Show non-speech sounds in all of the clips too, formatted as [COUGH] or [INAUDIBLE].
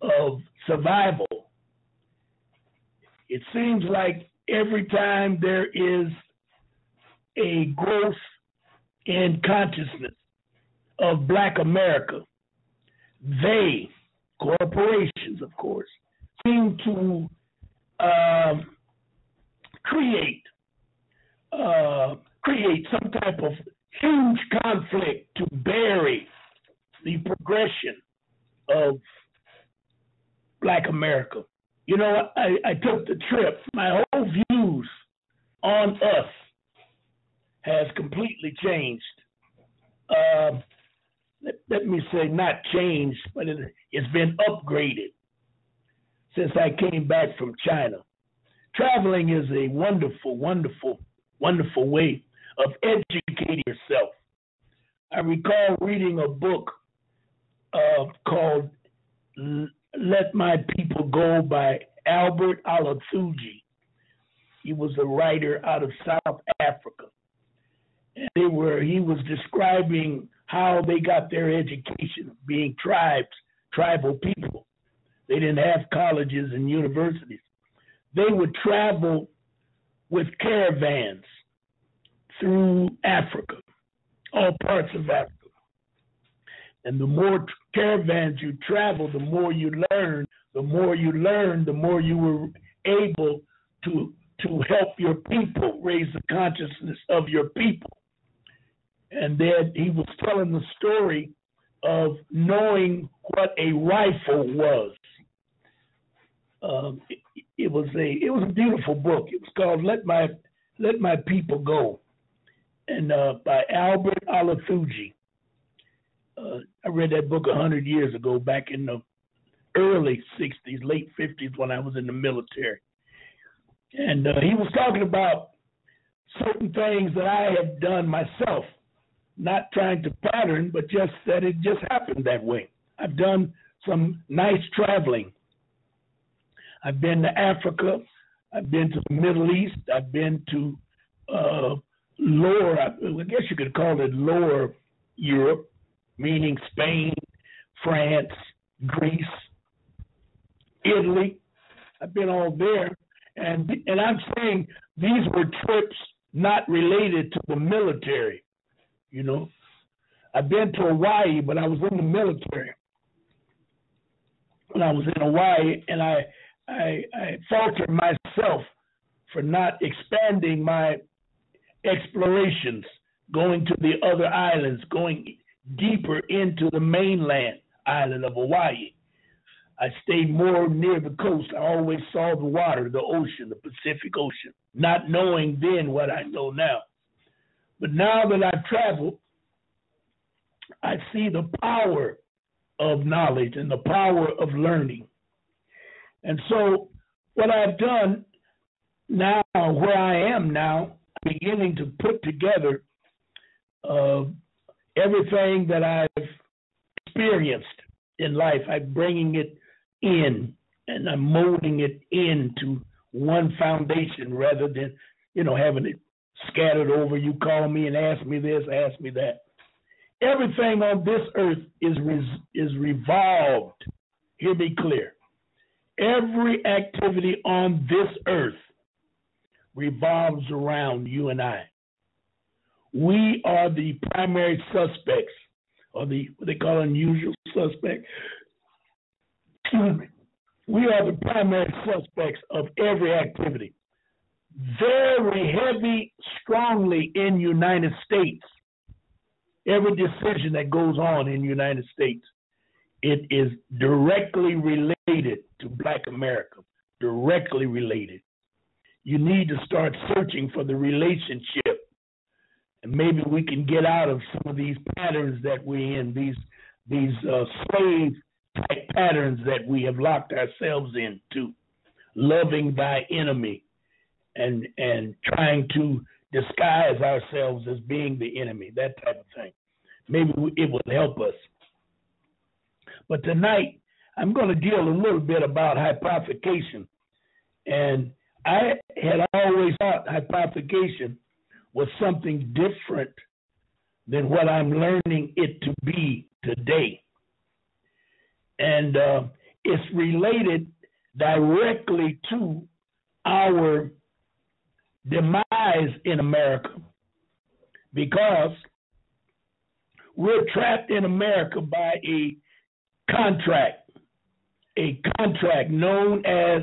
of survival. It seems like every time there is a growth in consciousness of Black America, they, corporations, of course, seem to uh, create uh, create some type of huge conflict to bury the progression of Black America. You know, I, I took the trip. My whole views on us has completely changed. Uh, let, let, me say, not changed, but it, it's been upgraded since I came back from China. Traveling is a wonderful, wonderful, wonderful way of educating yourself. I recall reading a book uh, called Let My People Go by Albert Luthuli. He was a writer out of South Africa. And they were he was describing how they got their education, being tribes, tribal people. They didn't have colleges and universities. They would travel with caravans through Africa, all parts of Africa. And the more caravans you travel, the more you learn. The more you learn, the more you were able to to help your people raise the consciousness of your people. And then he was telling the story of knowing what a rifle was. Um, it, it was a it was a beautiful book. It was called "Let My Let My People Go," and uh, by Albert Luthuli. Uh, I read that book a hundred years ago, back in the early '60s, late '50s, when I was in the military. And uh, he was talking about certain things that I had done myself, not trying to pattern, but just that it just happened that way. I've done some nice traveling. I've been to Africa. I've been to the Middle East. I've been to uh, lower, I guess you could call it lower Europe, meaning Spain, France, Greece, Italy. I've been all there, and and I'm saying these were trips not related to the military. You know, I've been to Hawaii, but I was in the military when I was in Hawaii, and I I, I faltered myself for not expanding my explorations, going to the other islands, going deeper into the mainland island of Hawaii. I stayed more near the coast. I always saw the water, the ocean, the Pacific Ocean, not knowing then what I know now. But now that I've traveled, I see the power of knowledge and the power of learning. And so, what I've done now, where I am now, beginning to put together uh, everything that I've experienced in life. I'm bringing it in and I'm molding it into one foundation rather than, you know, having it scattered over. You call me and ask me this, ask me that. Everything on this earth is is revolved. Hear me clear. Every activity on this earth revolves around you and I. We are the primary suspects, or the what they call unusual suspect. We are the primary suspects of every activity. Very heavy, strongly in United States. Every decision that goes on in United States, it is directly related to Black America. Directly related you need to start searching for the relationship. And maybe we can get out of some of these patterns that we're in, these these uh, slave type patterns that we have locked ourselves into, loving thy enemy, and and trying to disguise ourselves as being the enemy, that type of thing. Maybe it will help us. But tonight, I'm going to deal a little bit about hypothecation and I had always thought hypothecation was something different than what I'm learning it to be today. And uh, it's related directly to our demise in America because we're trapped in America by a contract, a contract known as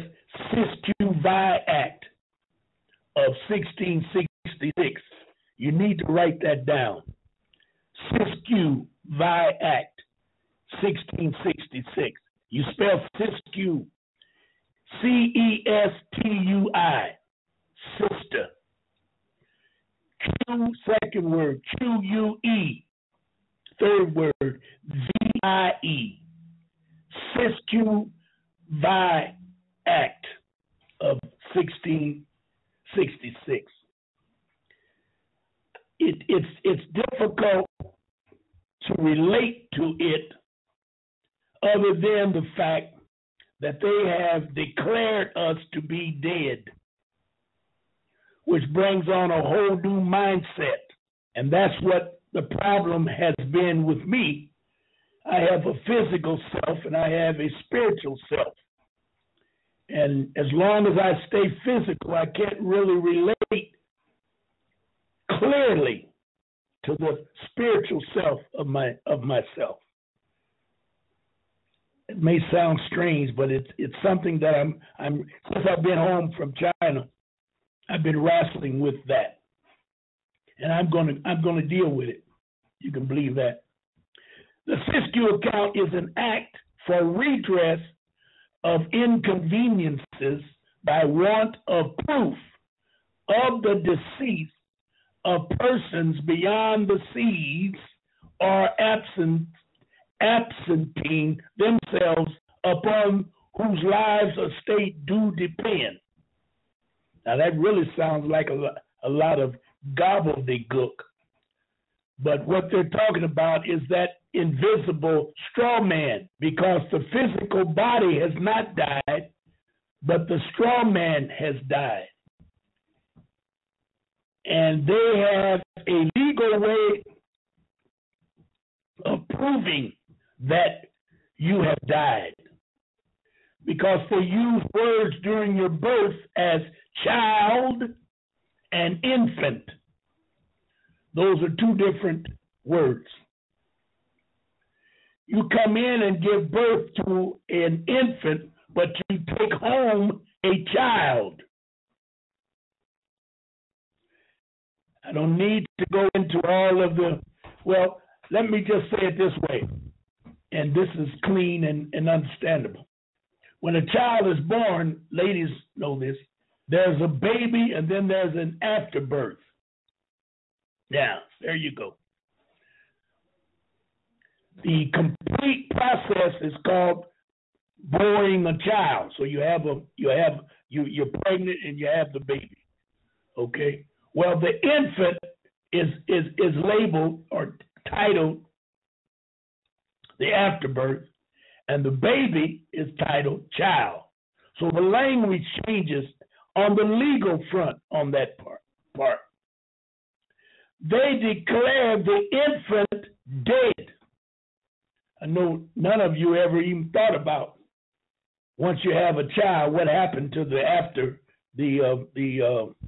Cestui Que Act of 1666. You need to write that down. Siskiyou Vi Act 1666. You spell Cestui Que C E S T U I, sister. Q, second word, Q U E, third word, V I E. Siskiyou Vi Act of 1666. It, it's, it's difficult to relate to it other than the fact that they have declared us to be dead, which brings on a whole new mindset. And that's what the problem has been with me. I have a physical self and I have a spiritual self. And as long as I stay physical, I can't really relate clearly to the spiritual self of my of myself. It may sound strange, but it's it's something that I'm I'm since I've been home from China, I've been wrestling with that. And I'm gonna I'm gonna deal with it. You can believe that. The Cestui Que account is an act for redress of inconveniences by want of proof of the decease of persons beyond the seas are absent, absenting themselves upon whose lives or state do depend. Now that really sounds like a, a lot of gobbledygook. But what they're talking about is that invisible straw man because the physical body has not died, but the straw man has died. And they have a legal way of proving that you have died. Because they use words during your birth as child and infant. Those are two different words. You come in and give birth to an infant, but you take home a child. I don't need to go into all of the, well, let me just say it this way, and this is clean and, and understandable. When a child is born, ladies know this, there's a baby and then there's an afterbirth. Now, there you go. The complete process is called boring a child. So you have a you have you you're pregnant and you have the baby. Okay. Well, the infant is is is labeled or titled the afterbirth, and the baby is titled child. So the language changes on the legal front on that part. Part. They declare the infant dead. I know none of you ever even thought about once you have a child, what happened to the after the uh, the uh,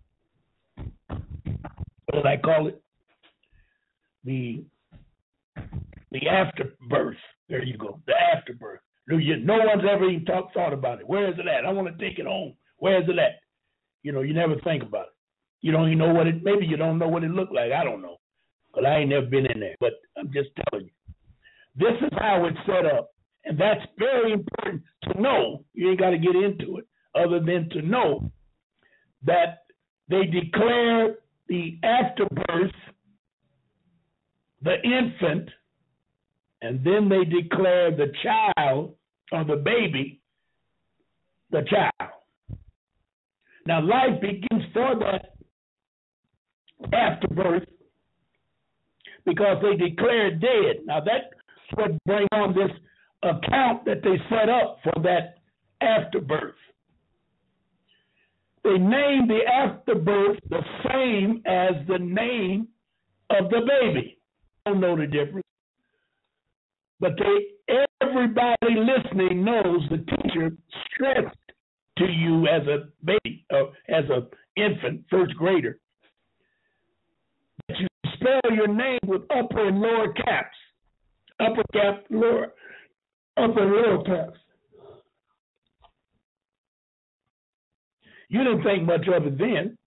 what I call it? The the afterbirth. There you go. The afterbirth. No, no one's ever even talk, thought about it. Where is it at? I want to take it home. Where is it at? You know, you never think about it. You don't even know what it. Maybe you don't know what it looked like. I don't know, but I ain't never been in there. But I'm just telling you. This is how it's set up. And that's very important to know. You ain't got to get into it other than to know that they declare the afterbirth, the infant, and then they declare the child or the baby, the child. Now, life begins for that afterbirth because they declare dead. Now, that what bring on this account that they set up for that afterbirth. They name the afterbirth the same as the name of the baby. I don't know the difference. But they everybody listening knows the teacher stressed to you as a baby, uh, as an infant, first grader, that you spell your name with upper and lower caps, upper cap, lower, upper and lower caps. You didn't think much of it then,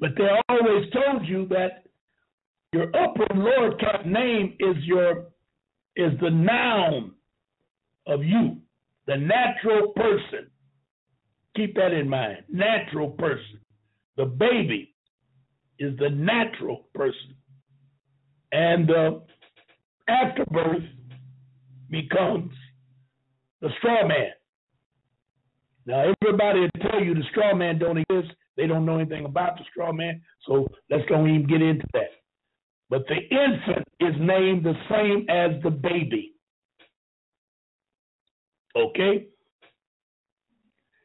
but they always told you that your upper lower cap name is your is the noun of you, the natural person. Keep that in mind. Natural person. The baby is the natural person. And the afterbirth becomes the straw man. Now, everybody will tell you the straw man don't exist. They don't know anything about the straw man, so let's don't even get into that. But the infant is named the same as the baby. Okay?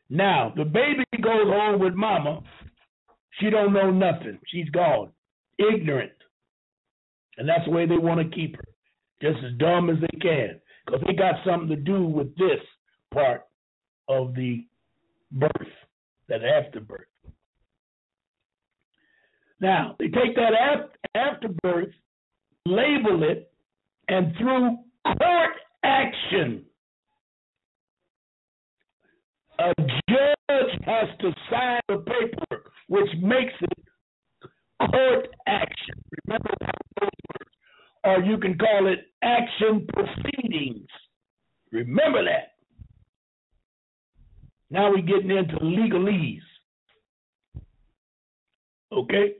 Now, the baby goes home with mama. She don't know nothing. She's gone. Ignorant. And that's the way they want to keep her. Just as dumb as they can. Because they got something to do with this part of the birth, that afterbirth. Now, they take that afterbirth, label it, and through court action, a judge has to sign the paper, which makes it court action. Remember those words. Or you can call it action proceedings. Remember that. Now we're getting into legalese. Okay?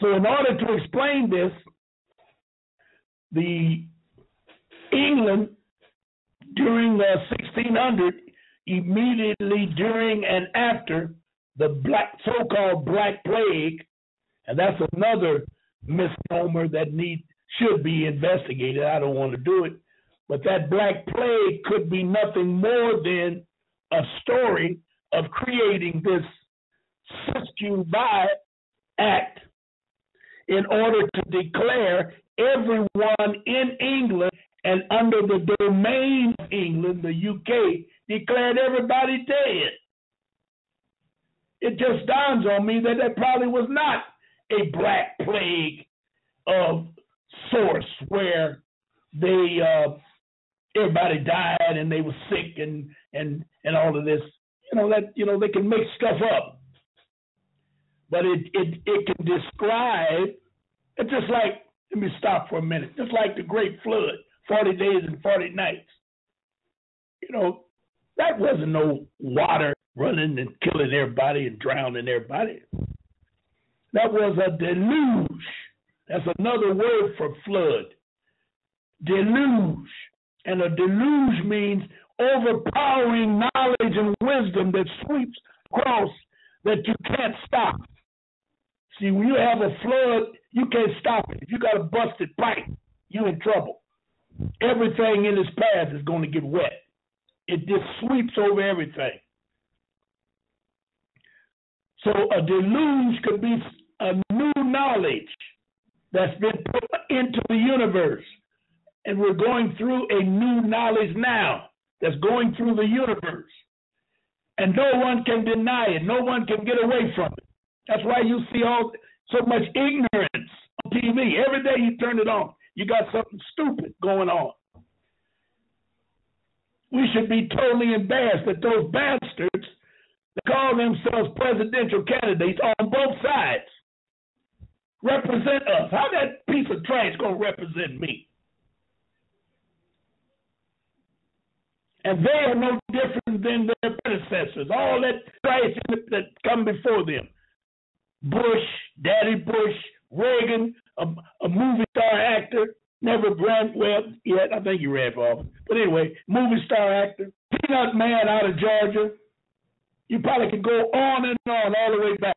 So, in order to explain this, the England during the 1600, immediately during and after the black so-called Black Plague, and that's another misnomer that need should be investigated. I don't want to do it, but that Black Plague could be nothing more than a story of creating this Cestui Que Vie Act in order to declare everyone in England and under the domain of England, the UK, declared everybody dead. It just dawns on me that that probably was not a black plague of source where they uh, everybody died and they were sick and and and all of this. You know that you know they can make stuff up, but it it it can describe. It's just like let me stop for a minute. Just like the Great Flood 40 days and 40 nights. You know, that wasn't no water running and killing everybody and drowning everybody. That was a deluge. That's another word for flood. Deluge. And a deluge means overpowering knowledge and wisdom that sweeps across that you can't stop. See, when you have a flood, you can't stop it. If you got a busted pipe, you're in trouble everything in its path is going to get wet. It just sweeps over everything. So a deluge could be a new knowledge that's been put into the universe. And we're going through a new knowledge now that's going through the universe. And no one can deny it. No one can get away from it. That's why you see all so much ignorance on TV. Every day you turn it on. You got something stupid going on. We should be totally embarrassed that those bastards that call themselves presidential candidates on both sides represent us. How that piece of trash gonna represent me? And they are no different than their predecessors. All that trash that come before them. Bush, Daddy Bush, Reagan, a, a movie star actor, never ran well yet. I think he ran for office. But anyway, movie star actor, peanut man out of Georgia. You probably could go on and on all the way back.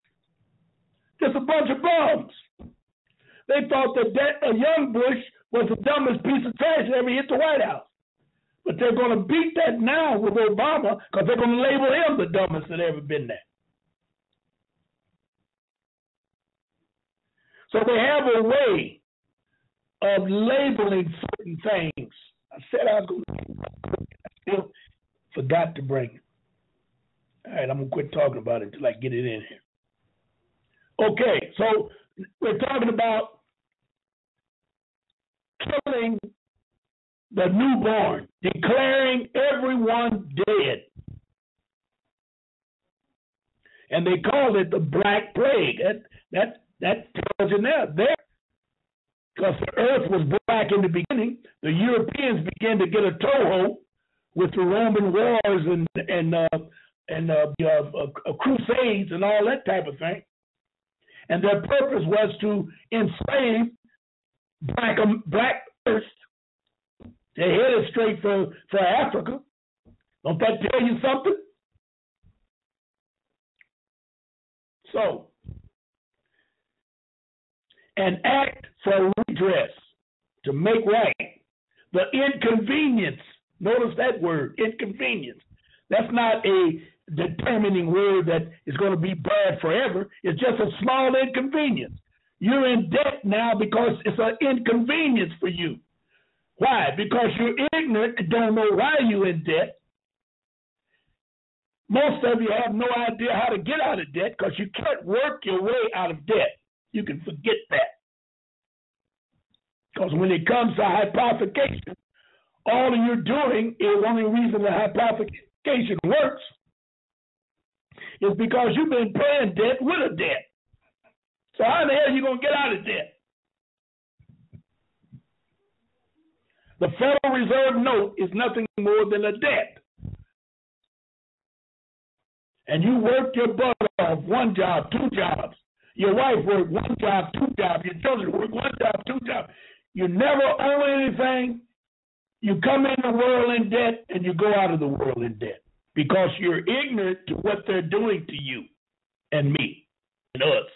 Just a bunch of bums. They thought that, that a young Bush was the dumbest piece of trash that ever hit the White House. But they're going to beat that now with Obama because they're going to label him the dumbest that ever been there. So they have a way of labeling certain things I said I was going to. I still forgot to bring it. All right, I'm gonna quit talking about it until I get it in here. Okay, so we're talking about killing the newborn, declaring everyone dead. And they called it the Black Plague. That that that tells you now there, because the earth was black in the beginning. The Europeans began to get a toehold with the Roman wars and and uh, and uh, uh, uh, crusades and all that type of thing. And their purpose was to enslave black um, black. They headed straight for, for Africa. Don't that tell you something? So, an act for redress to make right the inconvenience. Notice that word, inconvenience. That's not a determining word that is going to be bad forever. It's just a small inconvenience. You're in debt now because it's an inconvenience for you. Why? Because you're ignorant and don't know why you're in debt. Most of you have no idea how to get out of debt because you can't work your way out of debt. You can forget that. Because when it comes to hypothecation, all you're doing is only reason the hypothecation works is because you've been paying debt with a debt. So how the hell are you going to get out of debt? The Federal Reserve note is nothing more than a debt. And you work your butt off one job, two jobs. Your wife worked one job, two jobs. Your children work one job, two jobs. You never own anything. You come in the world in debt and you go out of the world in debt because you're ignorant to what they're doing to you and me and us.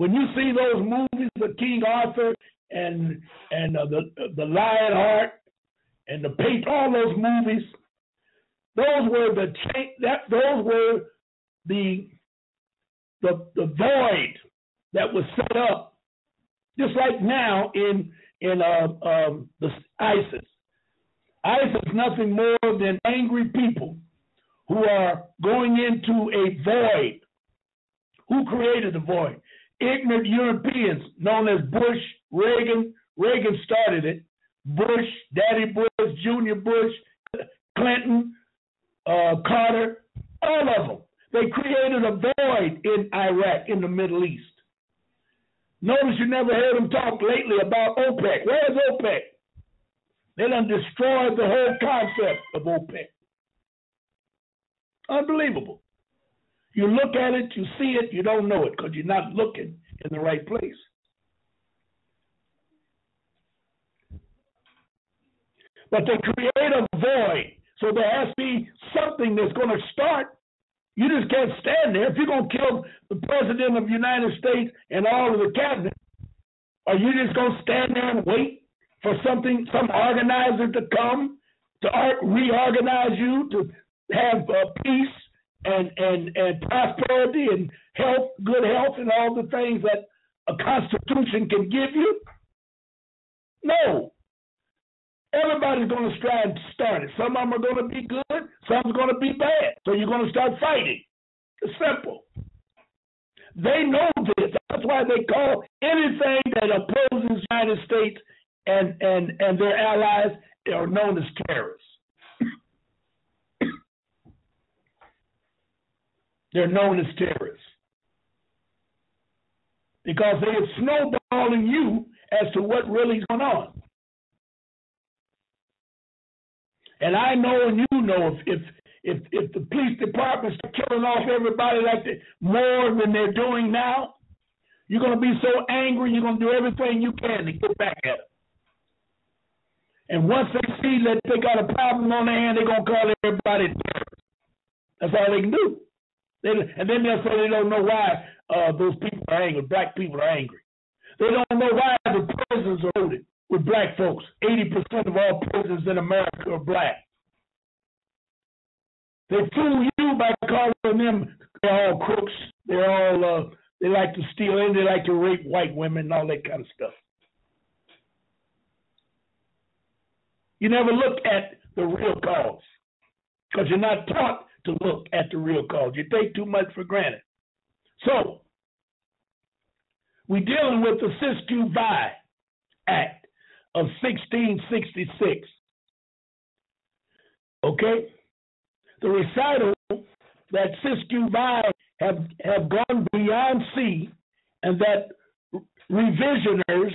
When you see those movies of King Arthur and and uh, the the Lionheart and the Patriot, all those movies, those were the that those were the the the void that was set up, just like now in in uh, um, the ISIS. ISIS is nothing more than angry people who are going into a void. Who created the void? Ignorant Europeans known as Bush, Reagan. Reagan started it. Bush, Daddy Bush, Junior Bush, Clinton, uh, Carter, all of them. They created a void in Iraq, in the Middle East. Notice you never heard them talk lately about OPEC. Where's OPEC? They done destroyed the whole concept of OPEC. Unbelievable. You look at it, you see it, you don't know it because you're not looking in the right place. But they create a void. So there has to be something that's going to start you just can't stand there. If you're going to kill the president of the United States and all of the cabinet, are you just going to stand there and wait for something, some organizer to come to reorganize you to have uh, peace and, and, and prosperity and health, good health, and all the things that a constitution can give you? No. Everybody's going to strive to start it. Some of them are going to be good, some's going to be bad. So you're going to start fighting. It's simple. They know this. That's why they call anything that opposes the United States and, and, and their allies are known as terrorists. They're known as terrorists. Because they are snowballing you as to what really is going on. And I know and you know if if if, if the police departments are killing off everybody like the, more than they're doing now, you're going to be so angry, you're going to do everything you can to get back at them. And once they see that they got a problem on their hand, they're going to call everybody terrorists. That's all they can do. They, and then they'll say they don't know why uh, those people are angry. Black people are angry. They don't know why the prisons are loaded with black folks. 80% of all prisoners in America are black. They fool you by calling them they're all crooks, they're all uh, They like to steal and they like to rape white women and all that kind of stuff. You never look at the real cause because you're not taught to look at the real cause. You take too much for granted. So, we're dealing with the Cestui Que Vie Act of 1666. Okay? The recital that Cestui Que Vie have, have gone beyond sea and that reversioners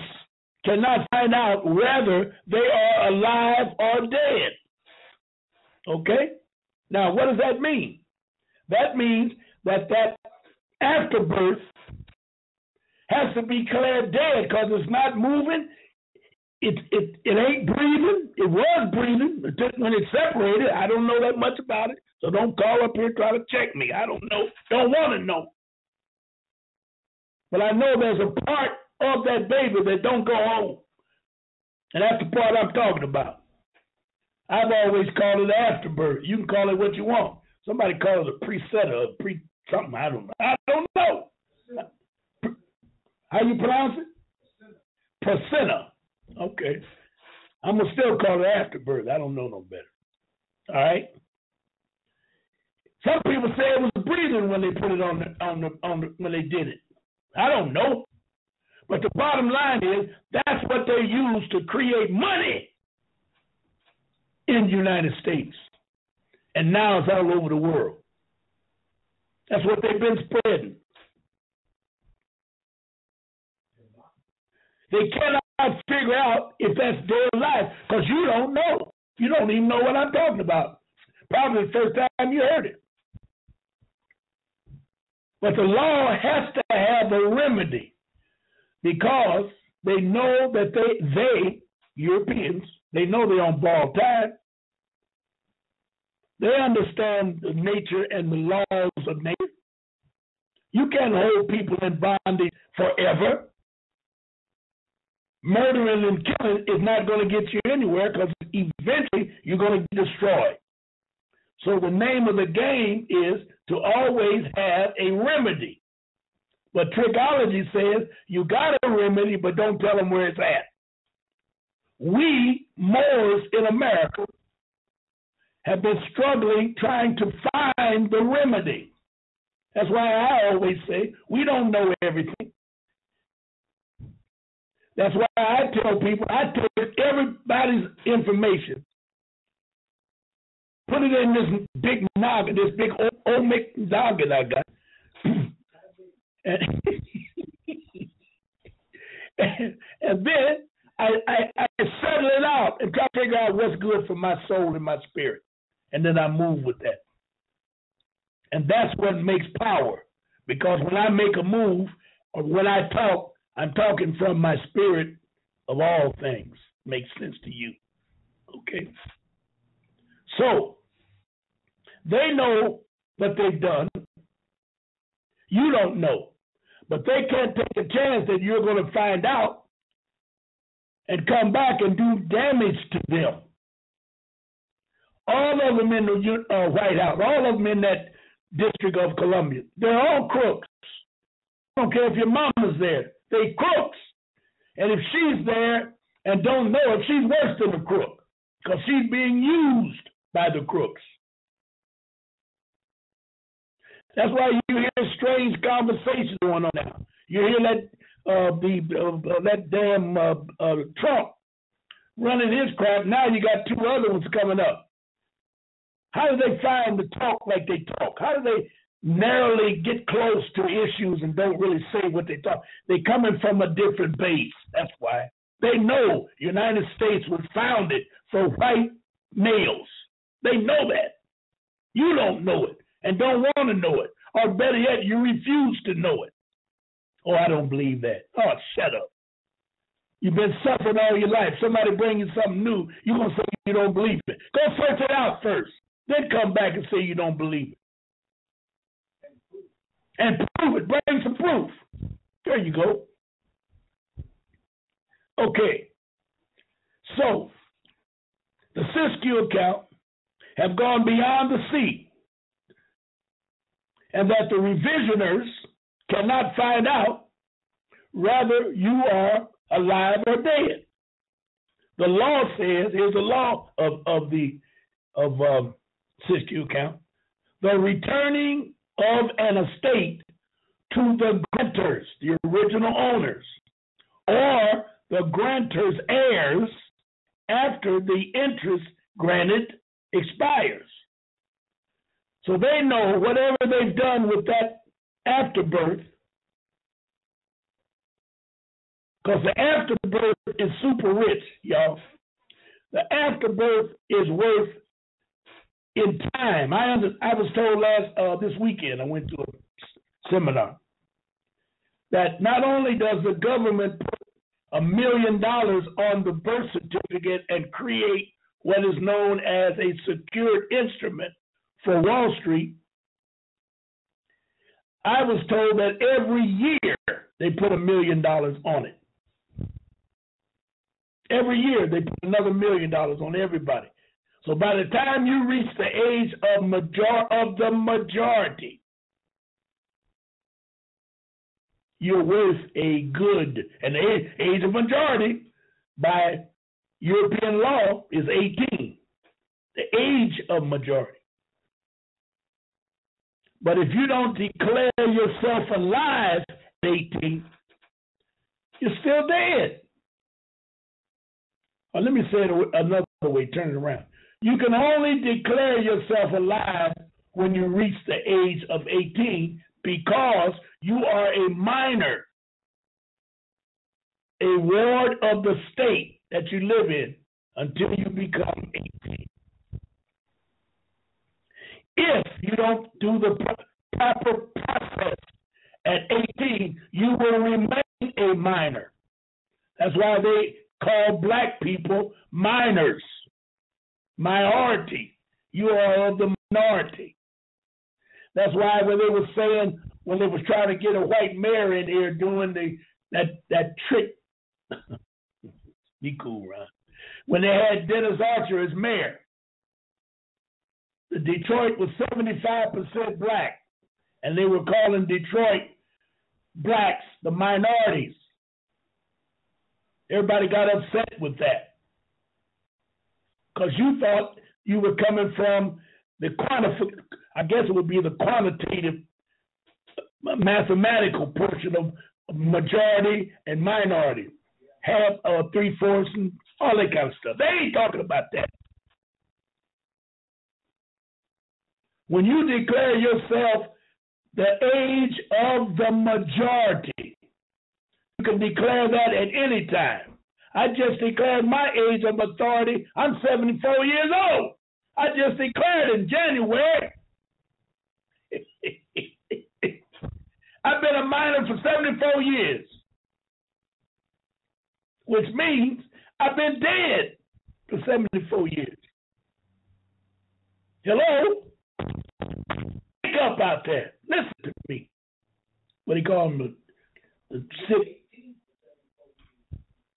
cannot find out whether they are alive or dead. Okay? Now, what does that mean? That means that that afterbirth has to be declared dead because it's not moving. It, it, it ain't breathing. It was breathing when it separated. I don't know that much about it. So don't call up here try to check me. I don't know. Don't want to know. But I know there's a part of that baby that don't go home. And that's the part I'm talking about. I've always called it afterbirth. You can call it what you want. Somebody calls it a preset or a pre something. I don't know. I don't know. How you pronounce it? Placenta. Okay. I'm gonna still call it afterbirth. I don't know no better. All right. Some people say it was breathing when they put it on the on the on the when they did it. I don't know. But the bottom line is that's what they use to create money in the United States. And now it's all over the world. That's what they've been spreading. They cannot figure out if that's their life because you don't know. You don't even know what I'm talking about. Probably the first time you heard it. But the law has to have a remedy because they know that they, they Europeans, they know they're on borrowed time. They understand the nature and the laws of nature. You can't hold people in bondage forever. Murdering and killing is not going to get you anywhere because eventually you're going to be destroyed. So the name of the game is to always have a remedy. But trickology says you got a remedy, but don't tell them where it's at. We, Moors in America, have been struggling trying to find the remedy. That's why I always say we don't know everything. That's why I tell people I take everybody's information, put it in this big noggin, this big omic noggin I got, [LAUGHS] and, [LAUGHS] and then I, I, I settle it out and try to figure out what's good for my soul and my spirit. And then I move with that. And that's what makes power. Because when I make a move or when I talk, I'm talking from my spirit of all things. Makes sense to you. Okay? So, they know what they've done. You don't know. But they can't take a chance that you're going to find out and come back and do damage to them. All of them in the uh, White House, all of them in that District of Columbia, they're all crooks. I don't care if your mama's there, they crooks. And if she's there and don't know it, she's worse than a crook because she's being used by the crooks. That's why you hear strange conversations going on now. You hear that uh, the uh, that damn uh, uh, Trump running his crap. Now you got two other ones coming up. How do they find the talk like they talk? How do they narrowly get close to issues and don't really say what they talk? They coming from a different base. That's why they know United States was founded for white males. They know that. You don't know it and don't want to know it. Or better yet, you refuse to know it. Oh, I don't believe that. Oh, shut up. You've been suffering all your life. Somebody bring you something new, you're going to say you don't believe it. Go search it out first. Then come back and say you don't believe it. And prove it. Bring some proof. There you go. Okay. So, the Cestui Que account have gone beyond the sea and that the reversioners cannot find out whether you are alive or dead. The law says, here's the law of, of the of um, Cestui Que account, the returning of an estate to the grantors, the original owners, or the grantors' heirs after the interest granted expires. So they know whatever they've done with that afterbirth, because the afterbirth is super rich, y'all. The afterbirth is worth in time. I under, I was told last uh, this weekend. I went to a seminar that not only does the government put a million dollars on the birth certificate and create what is known as a secured instrument for Wall Street, I was told that every year they put a million dollars on it. Every year they put another million dollars on everybody. So by the time you reach the age of major of the majority, you're worth a good. And age of majority by European law is 18. The age of majority. But if you don't declare yourself alive at 18, you're still dead. Or let me say it another way, turn it around. You can only declare yourself alive when you reach the age of 18 because you are a minor, a ward of the state that you live in until you become 18. If you don't do the proper process at 18, you will remain a minor. That's why they call black people minors, minority. You are of the minority. That's why when they were saying when they was trying to get a white mayor in here doing the that that trick. [LAUGHS] Be cool, Ron. When they had Dennis Archer as mayor, Detroit was 75% black, and they were calling Detroit blacks the minorities. Everybody got upset with that because you thought you were coming from the quantif- I guess it would be the quantitative mathematical portion of majority and minority, half, uh, three fourths, and all that kind of stuff. They ain't talking about that. When you declare yourself the age of the majority, you can declare that at any time. I just declared my age of authority. I'm 74 years old. I just declared in January. [LAUGHS] I've been a minor for 74 years, which means I've been dead for 74 years. Hello? Wake up out there. Listen to me. What do you call them? The, the city.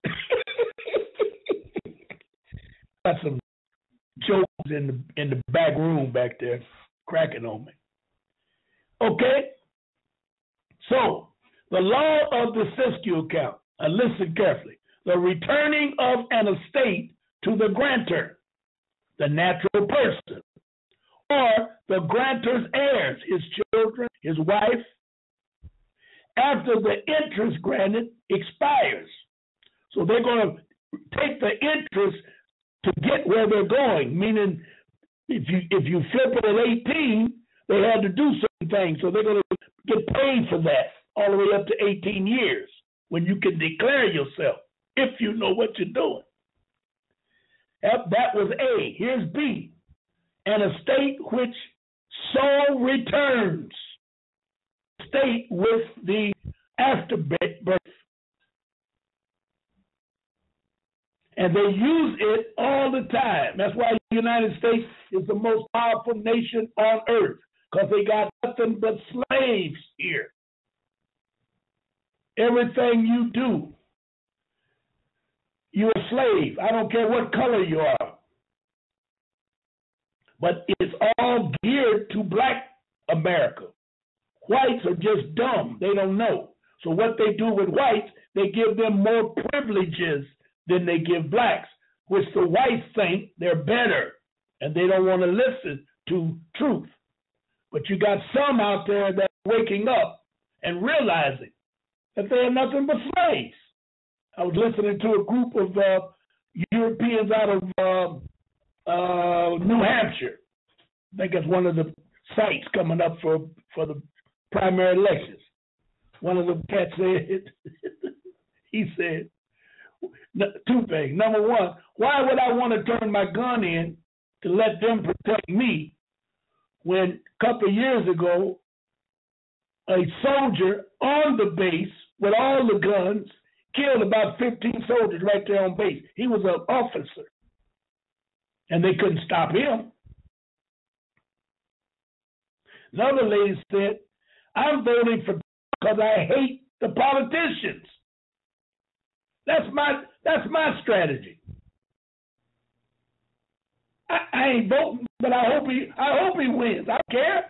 [LAUGHS] Got some jokes in the in the back room back there cracking on me. Okay? So, the law of the Cestui Que account, and listen carefully, the returning of an estate to the grantor, the natural person, or the grantor's heirs, his children, his wife, after the interest granted expires. So they're going to take the interest to get where they're going, meaning if you if you flip it at 18, they had to do certain things. So they're going to get paid for that all the way up to 18 years when you can declare yourself if you know what you're doing. That was A. Here's B. An state which so returns state with the afterbirth. And they use it all the time. That's why the United States is the most powerful nation on earth because they got nothing but slaves here. Everything you do, you're a slave. I don't care what color you are. But it's all geared to black America, whites are just dumb. They don't know. So what they do with whites, they give them more privileges than they give blacks, which the whites think they're better and they don't want to listen to truth. But you got some out there that are waking up and realizing that they are nothing but slaves. I was listening to a group of uh, Europeans out of uh, uh, New Hampshire. I think it's one of the sites coming up for for the primary elections. One of the cats said, [LAUGHS] he said, two things. Number one, why would I want to turn my gun in to let them protect me when a couple of years ago a soldier on the base with all the guns killed about 15 soldiers right there on base. He was an officer. And they couldn't stop him. Another lady said, I'm voting for because I hate the politicians. That's my that's my strategy. I, I ain't voting, but I hope he I hope he wins. I don't care.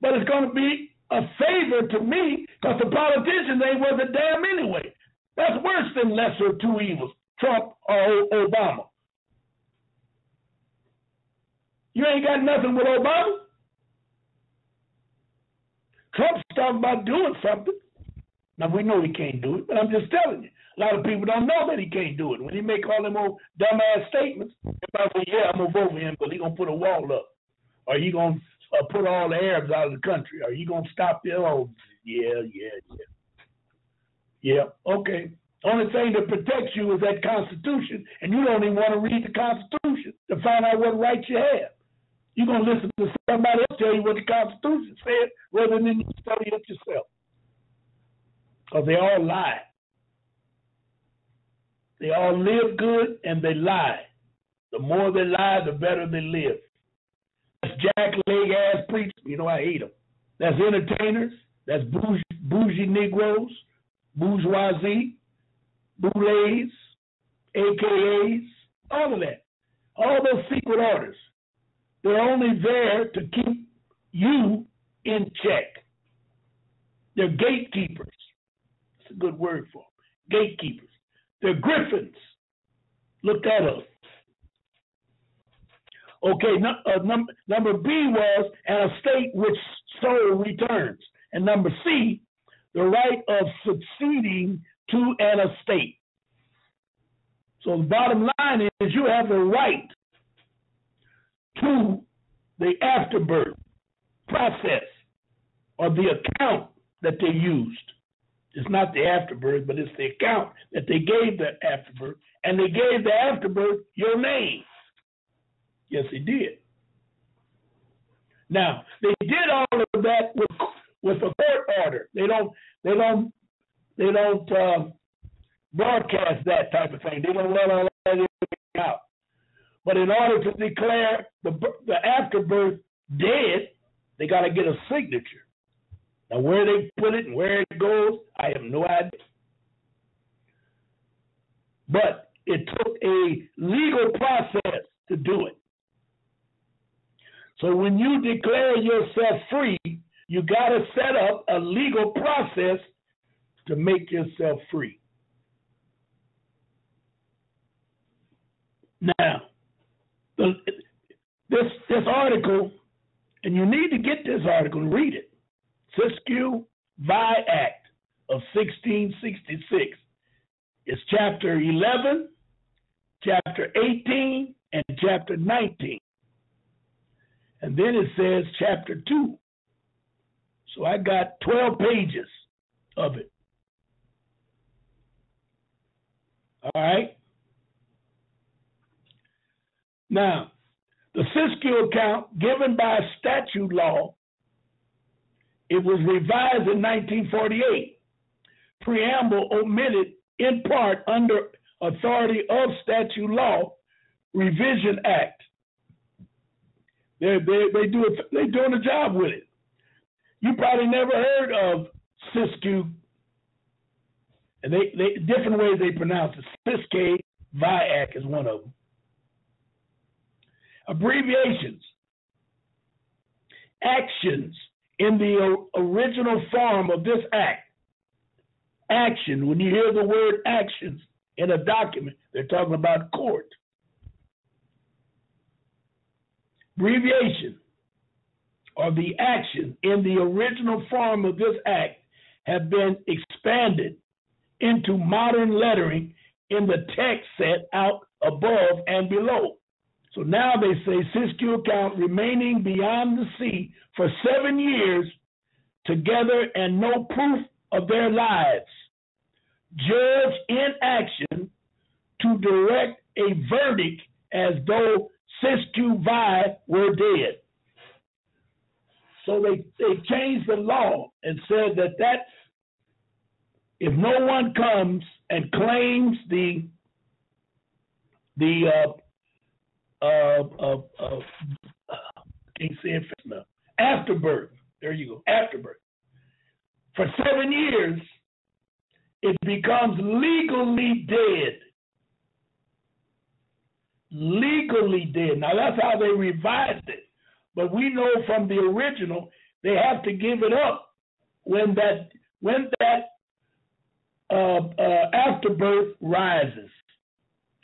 But it's gonna be a favor to me because the politicians ain't worth a damn anyway. That's worse than lesser two evils, Trump or Obama. You ain't got nothing with Obama. Trump's talking about doing something. Now we know he can't do it, but I'm just telling you. A lot of people don't know that he can't do it. When he make all them old dumbass statements, everybody say, "Yeah, I'm gonna vote for him because he gonna put a wall up, or he gonna uh, put all the Arabs out of the country, or he gonna stop the oh, yeah, yeah, yeah, yeah. Okay. Only thing that protects you is that Constitution, and you don't even want to read the Constitution to find out what rights you have. You're going to listen to somebody else tell you what the Constitution said rather than you study it yourself. Because they all lie. They all live good and they lie. The more they lie, the better they live. That's jack leg ass preachers. You know, I hate them. That's entertainers. That's bougie, bougie Negroes, bourgeoisie, boulets, AKAs, all of that. All those secret orders. They're only there to keep you in check. They're gatekeepers. That's a good word for them. Gatekeepers. They're griffins. Look that up. Okay, uh, num- number B was an estate which soul returns. And number C, the right of succeeding to an estate. So the bottom line is you have the right to the afterbirth process or the account that they used. It's not the afterbirth, but it's the account that they gave the afterbirth, and they gave the afterbirth your name. Yes, they did. Now they did all of that with with a court order. They don't they don't they don't um, broadcast that type of thing. They don't let all that out. But in order to declare the, the afterbirth dead, they got to get a signature. Now, where they put it and where it goes, I have no idea. But it took a legal process to do it. So when you declare yourself free, you got to set up a legal process to make yourself free. Now, the, this this article, and you need to get this article and read it. Siskiyou Vi Act of 1666. It's chapter 11, chapter 18, and chapter 19. And then it says chapter 2. So I got 12 pages of it. All right. Now, the Cestui Que account given by statute law, it was revised in 1948. Preamble omitted in part under authority of statute law revision act. They they they do it, they doing a job with it. You probably never heard of Cestui Que, and they, they different ways they pronounce it. Siskay Viac is one of them. Abbreviations. Actions in the original form of this act, action, when you hear the word actions in a document, they're talking about court. Abbreviation or the action in the original form of this act have been expanded into modern lettering in the text set out above and below. So now they say Cestui Que account remaining beyond the sea for seven years together and no proof of their lives. Judge in action to direct a verdict as though Cestui Que Vie were dead. So they, they changed the law and said that that if no one comes and claims the the uh, uh, uh, uh, can't say it now. Afterbirth. There you go. Afterbirth. For seven years, it becomes legally dead. Legally dead. Now that's how they revised it. But we know from the original they have to give it up when that when that uh, uh, afterbirth rises,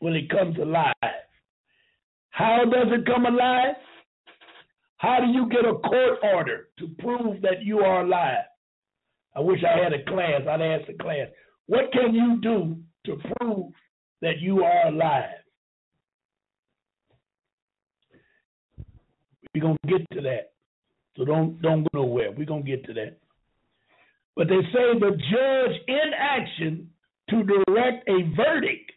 when it comes alive. How does it come alive? How do you get a court order to prove that you are alive? I wish I had a class. I'd ask the class, what can you do to prove that you are alive? We're gonna get to that. So don't don't go nowhere. We're gonna get to that. But they say the judge in action to direct a verdict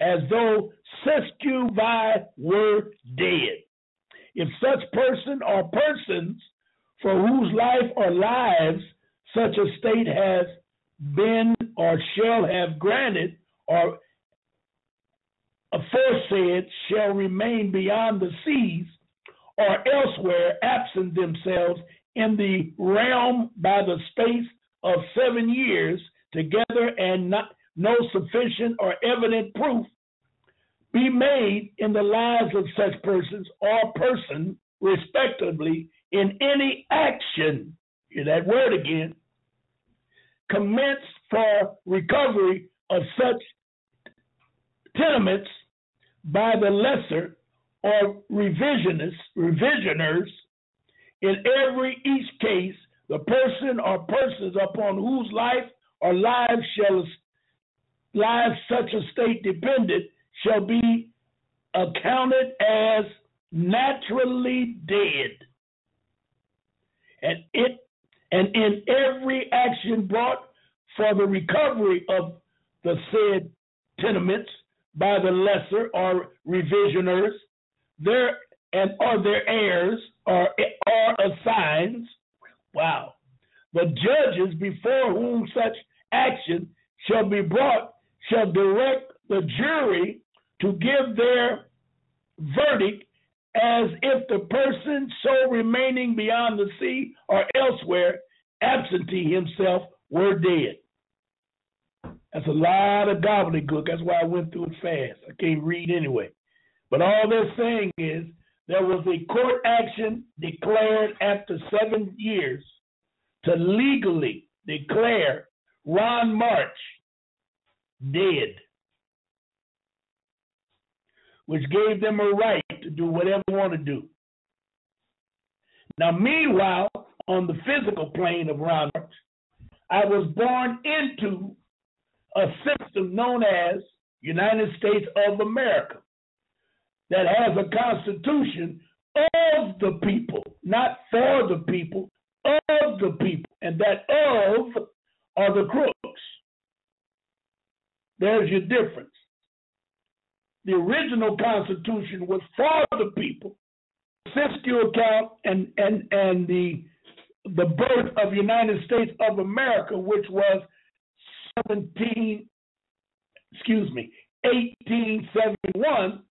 as though Cestui Que Vie were dead. If such person or persons for whose life or lives such a state has been or shall have granted or aforesaid shall remain beyond the seas or elsewhere absent themselves in the realm by the space of seven years together and not, no sufficient or evident proof be made in the lives of such persons or person, respectively, in any action, hear that word again, commenced for recovery of such tenements by the lessor or revisionists, revisioners, in every each case, the person or persons upon whose life or lives shall lives such a state depended shall be accounted as naturally dead. And it and in every action brought for the recovery of the said tenements by the lessor or revisioners, their and or their heirs or are assigned. Wow. The judges before whom such action shall be brought shall direct the jury to give their verdict as if the person so remaining beyond the sea or elsewhere, absentee himself, were dead. That's a lot of gobbledygook. That's why I went through it fast. I can't read anyway. But all they're saying is there was a court action declared after seven years to legally declare Ron March dead which gave them a right to do whatever they want to do. Now, meanwhile, on the physical plane of March, I was born into a system known as United States of America that has a constitution of the people, not for the people, of the people, and that of are the crooks. There's your difference the original Constitution was for the people. Cestui Que account and and and the the birth of United States of America, which was 17, excuse me, 1871,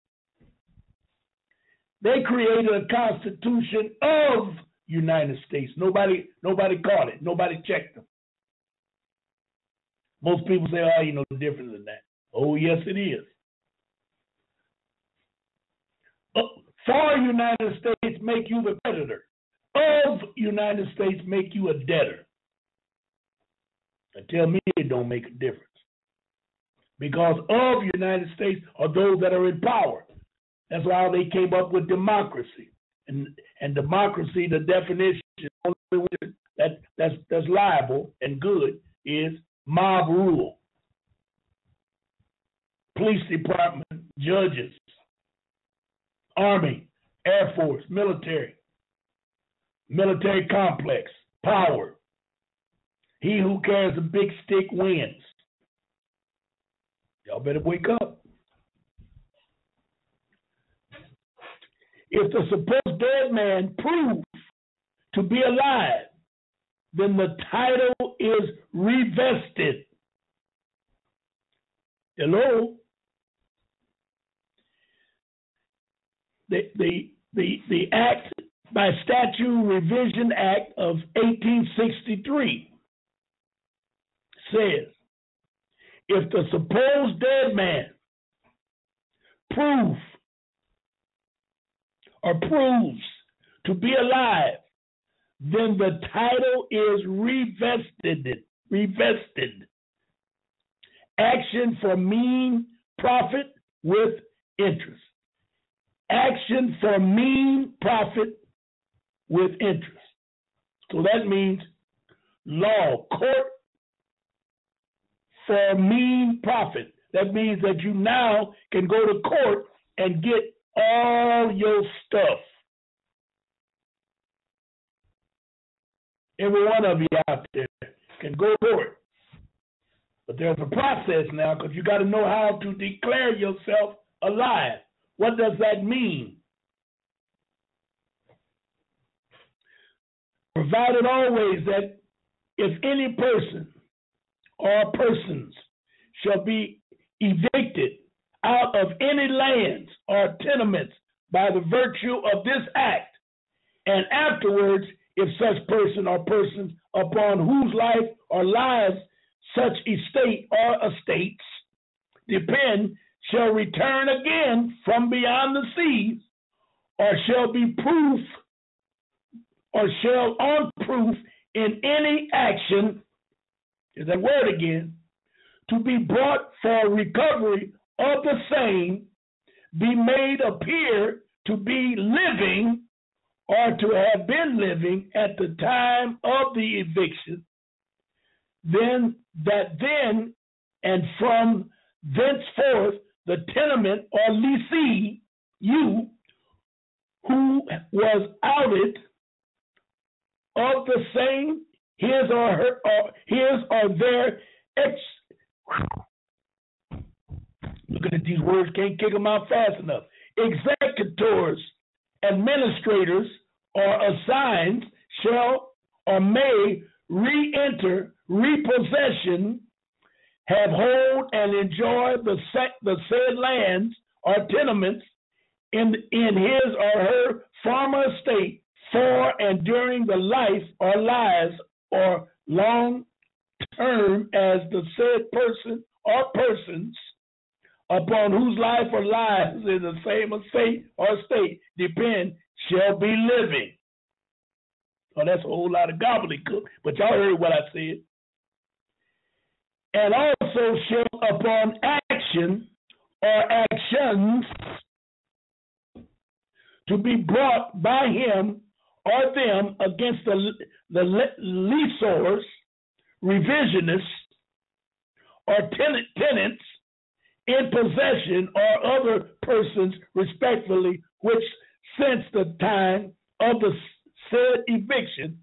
they created a constitution of United States. Nobody nobody caught it. Nobody checked them. Most people say, oh, you know, different than that. Oh, yes, it is. for United States make you the creditor of United States make you a debtor? And tell me it don't make a difference. Because of United States are those that are in power. That's why they came up with democracy. And and democracy, the definition that that's that's liable and good is mob rule. Police department, judges, army, air force, military, military complex, power. He who carries a big stick wins. Y'all better wake up. If the supposed dead man proves to be alive, then the title is revested. Hello? The, the, the, the Act by Statute Revision Act of 1863 says if the supposed dead man prove or proves to be alive, then the title is revested. Revested. Action for mesne profit with interest. Action for mesne profit with interest. So that means law, court for mesne profit. That means that you now can go to court and get all your stuff. Every one of you out there can go for it. But there's a process now because you got to know how to declare yourself alive. What does that mean? Provided always that if any person or persons shall be evicted out of any lands or tenements by the virtue of this act, and afterwards, if such person or persons upon whose life or lives such estate or estates depend shall return again from beyond the seas, or shall be proof, or shall on proof in any action is that word again, to be brought for recovery of the same, be made appear to be living or to have been living at the time of the eviction, then that then and from thenceforth the tenement or lessee, you who was outed of the same his or her or his or their ex looking at these words can't kick them out fast enough. Executors administrators or assigns shall or may re-enter repossession have hold and enjoy the, the said lands or tenements in, in his or her former estate for and during the life or lives or long term as the said person or persons upon whose life or lives in the same estate or state depend shall be living. Oh, that's a whole lot of gobbledygook, but y'all heard what I said. And also shall upon action or actions to be brought by him or them against the, the lessors, revisionists, or tenant, tenants in possession or other persons respectfully, which since the time of the said eviction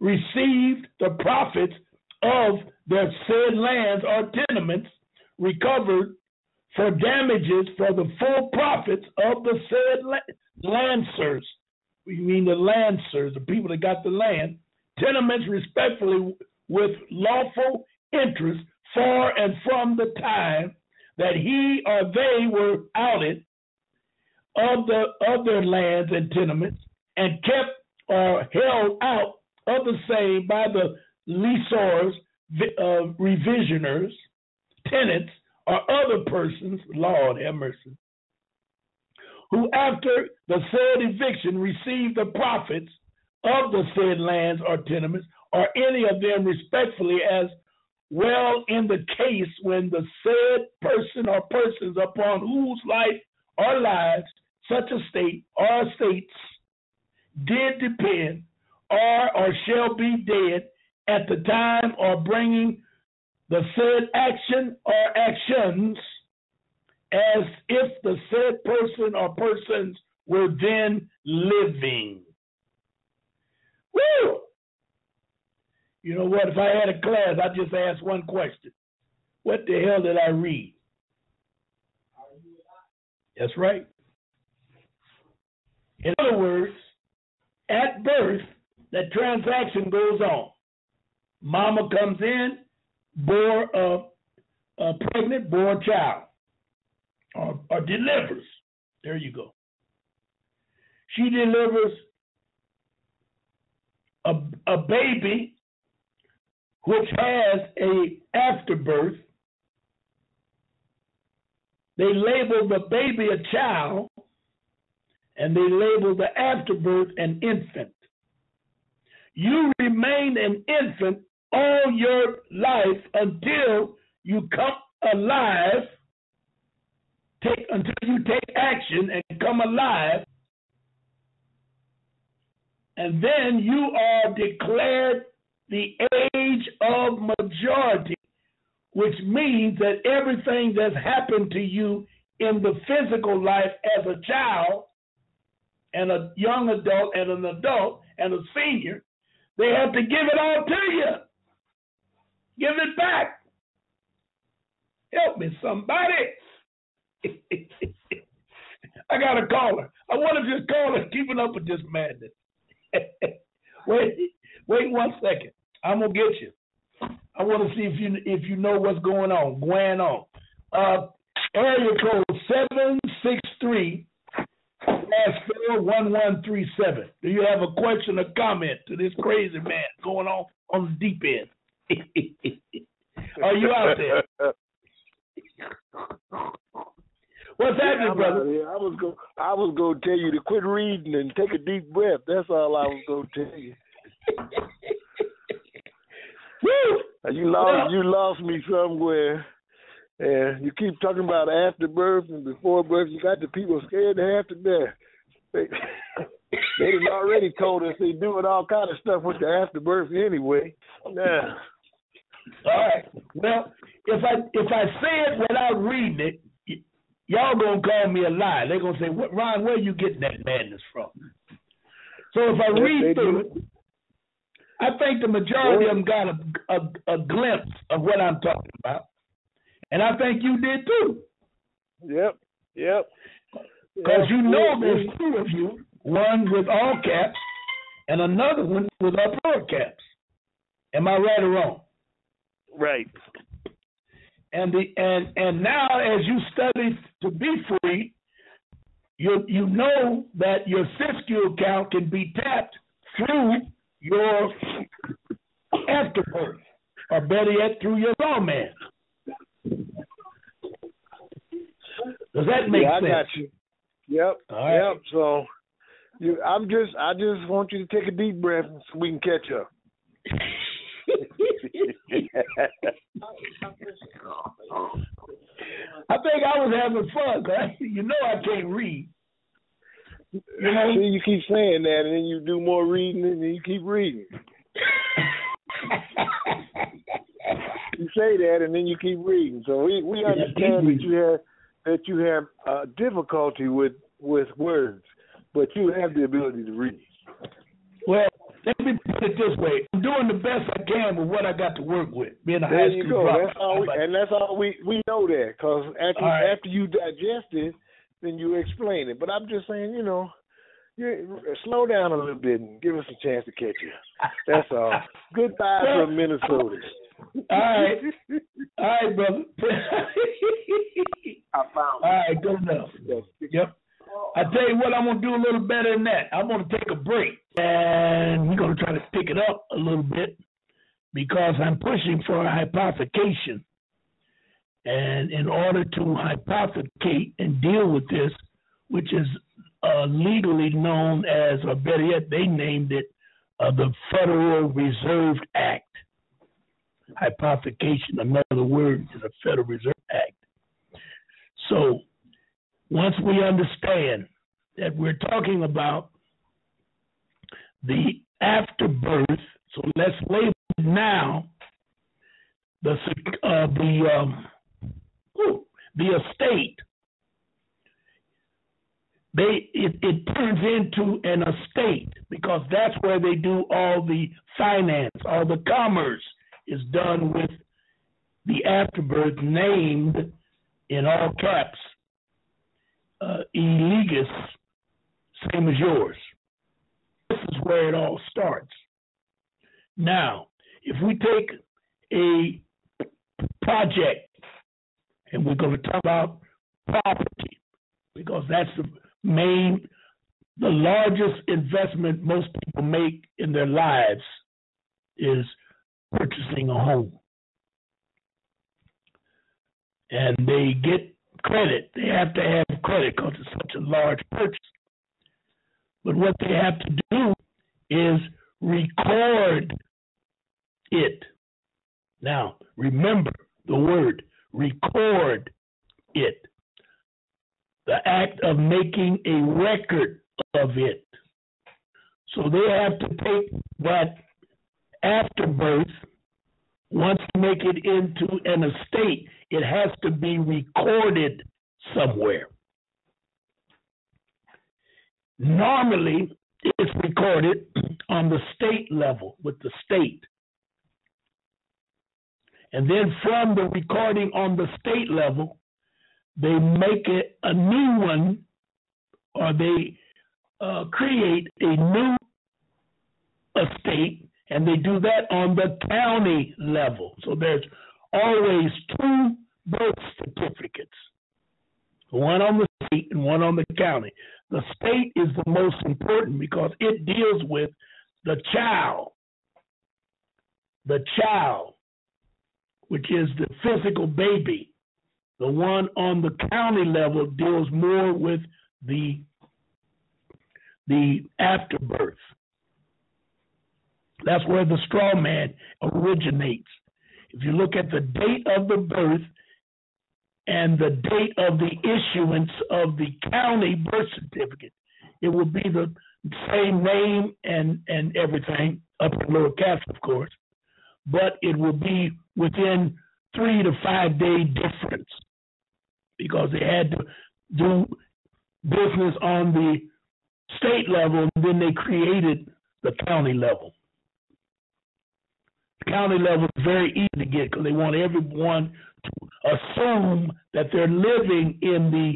received the profits of their said lands or tenements recovered for damages for the full profits of the said lancers we mean the lancers, the people that got the land, tenements respectfully with lawful interest for and from the time that he or they were outed of the of their lands and tenements and kept or held out of the same by the lessors, uh, revisioners, tenants, or other persons, Lord have mercy, who after the said eviction received the profits of the said lands or tenements, or any of them respectfully, as well in the case when the said person or persons upon whose life or lives such a state or states did depend are or shall be dead at the time or bringing the said action or actions as if the said person or persons were then living. Woo! You know what? If I had a class, I'd just ask one question. What the hell did I read? That's right. In other words, at birth, that transaction goes on. Mama comes in, bore a, a pregnant, bore a child, or, or delivers. There you go. She delivers a, a baby which has a afterbirth. They label the baby a child, and they label the afterbirth an infant. You remain an infant all your life until you come alive, take until you take action and come alive, and then you are declared the age of majority, which means that everything that's happened to you in the physical life as a child and a young adult and an adult and a senior, they have to give it all to you. Give it back. Help me, somebody. [LAUGHS] I got a caller. I want to just call her keeping up with this madness. [LAUGHS] wait, wait one second. I'm gonna get you. I want to see if you if you know what's going on. Going on. Uh, area code seven six three four one one three seven. Do you have a question or comment to this crazy man going on on the deep end? [LAUGHS] Are you out there? What's happening, yeah, brother? I was go I was gonna tell you to quit reading and take a deep breath. That's all I was gonna tell you. You lost you lost me somewhere. And you keep talking about afterbirth and before birth. You got the people scared to have to death. They, [LAUGHS] they had already told us they doing all kind of stuff with the afterbirth anyway. Yeah. All right. Well, if I if I say it without reading it, y- y'all gonna call me a lie. They're gonna say, "What, Ron? Where you getting that madness from?" So if I read through it, I think the majority of them got a, a, a glimpse of what I'm talking about, and I think you did too. Yep. Yep. Because you know there's two of you, one with all caps and another one with upper caps. Am I right or wrong? Right. And the and and now as you study to be free, you you know that your Cestui Que account can be tapped through your afterbirth, or better yet, through your lawman. Does that make yeah, sense? I got you. Yep. Yep. So you I'm just I just want you to take a deep breath so we can catch up. [LAUGHS] I think I was having fun, right? You know I can't read. You know? See, you keep saying that, and then you do more reading, and then you keep reading. [LAUGHS] you say that, and then you keep reading. So we we understand that you have that you have uh, difficulty with with words, but you have the ability to read. Well, let me put it this way: I'm doing the best I can with what I got to work with. Being a there high you school go. That's we, and that's all we we know that because after right. after you digest it, then you explain it. But I'm just saying, you know, you slow down a little bit and give us a chance to catch you. That's all. [LAUGHS] Goodbye well, from Minnesota. All right, all right, brother. [LAUGHS] I found. All right, good enough. Yep. I tell you what, I'm gonna do a little better than that. I'm gonna take a break and we're gonna try to pick it up a little bit because I'm pushing for a hypothecation. And in order to hypothecate and deal with this, which is uh, legally known as, or better yet, they named it of the Federal Reserve Act. Hypothecation, another word, is a Federal Reserve Act. So once we understand that we're talking about the afterbirth, so let's label now the uh, the um, the estate. They it, it turns into an estate because that's where they do all the finance, all the commerce is done with the afterbirth named in all caps uh, same as yours. This is where it all starts. Now, if we take a project and we're going to talk about property because that's the main, the largest investment most people make in their lives is purchasing a home. And they get credit. They have to have credit because it's such a large purchase. But what they have to do is record it. Now, remember the word record it. The act of making a record of it. So they have to take that afterbirth, once to make it into an estate, it has to be recorded somewhere. Normally, it's recorded on the state level with the state. And then from the recording on the state level, they make it a new one or they uh, create a new estate and they do that on the county level. So there's always two birth certificates one on the state and one on the county. The state is the most important because it deals with the child. The child which is the physical baby. The one on the county level deals more with the the afterbirth. That's where the straw man originates. If you look at the date of the birth and the date of the issuance of the county birth certificate, it will be the same name and, and everything, up in lower caps, of course, but it will be within three to five day difference because they had to do business on the state level and then they created the county level. The county level is very easy to get because they want everyone to assume that they're living in the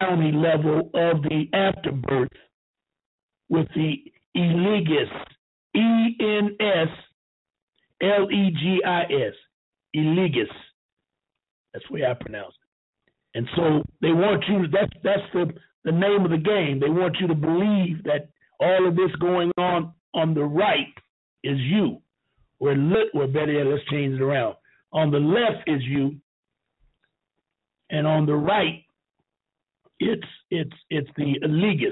county level of the afterbirth with the Elegis, E N S L E G I S, Elegis. That's the way I pronounce it. And so they want you. That's that's the the name of the game. They want you to believe that all of this going on on the right is you. Where lit, well, better yet, let's change it around. On the left is you, and on the right, it's it's it's the Elegis,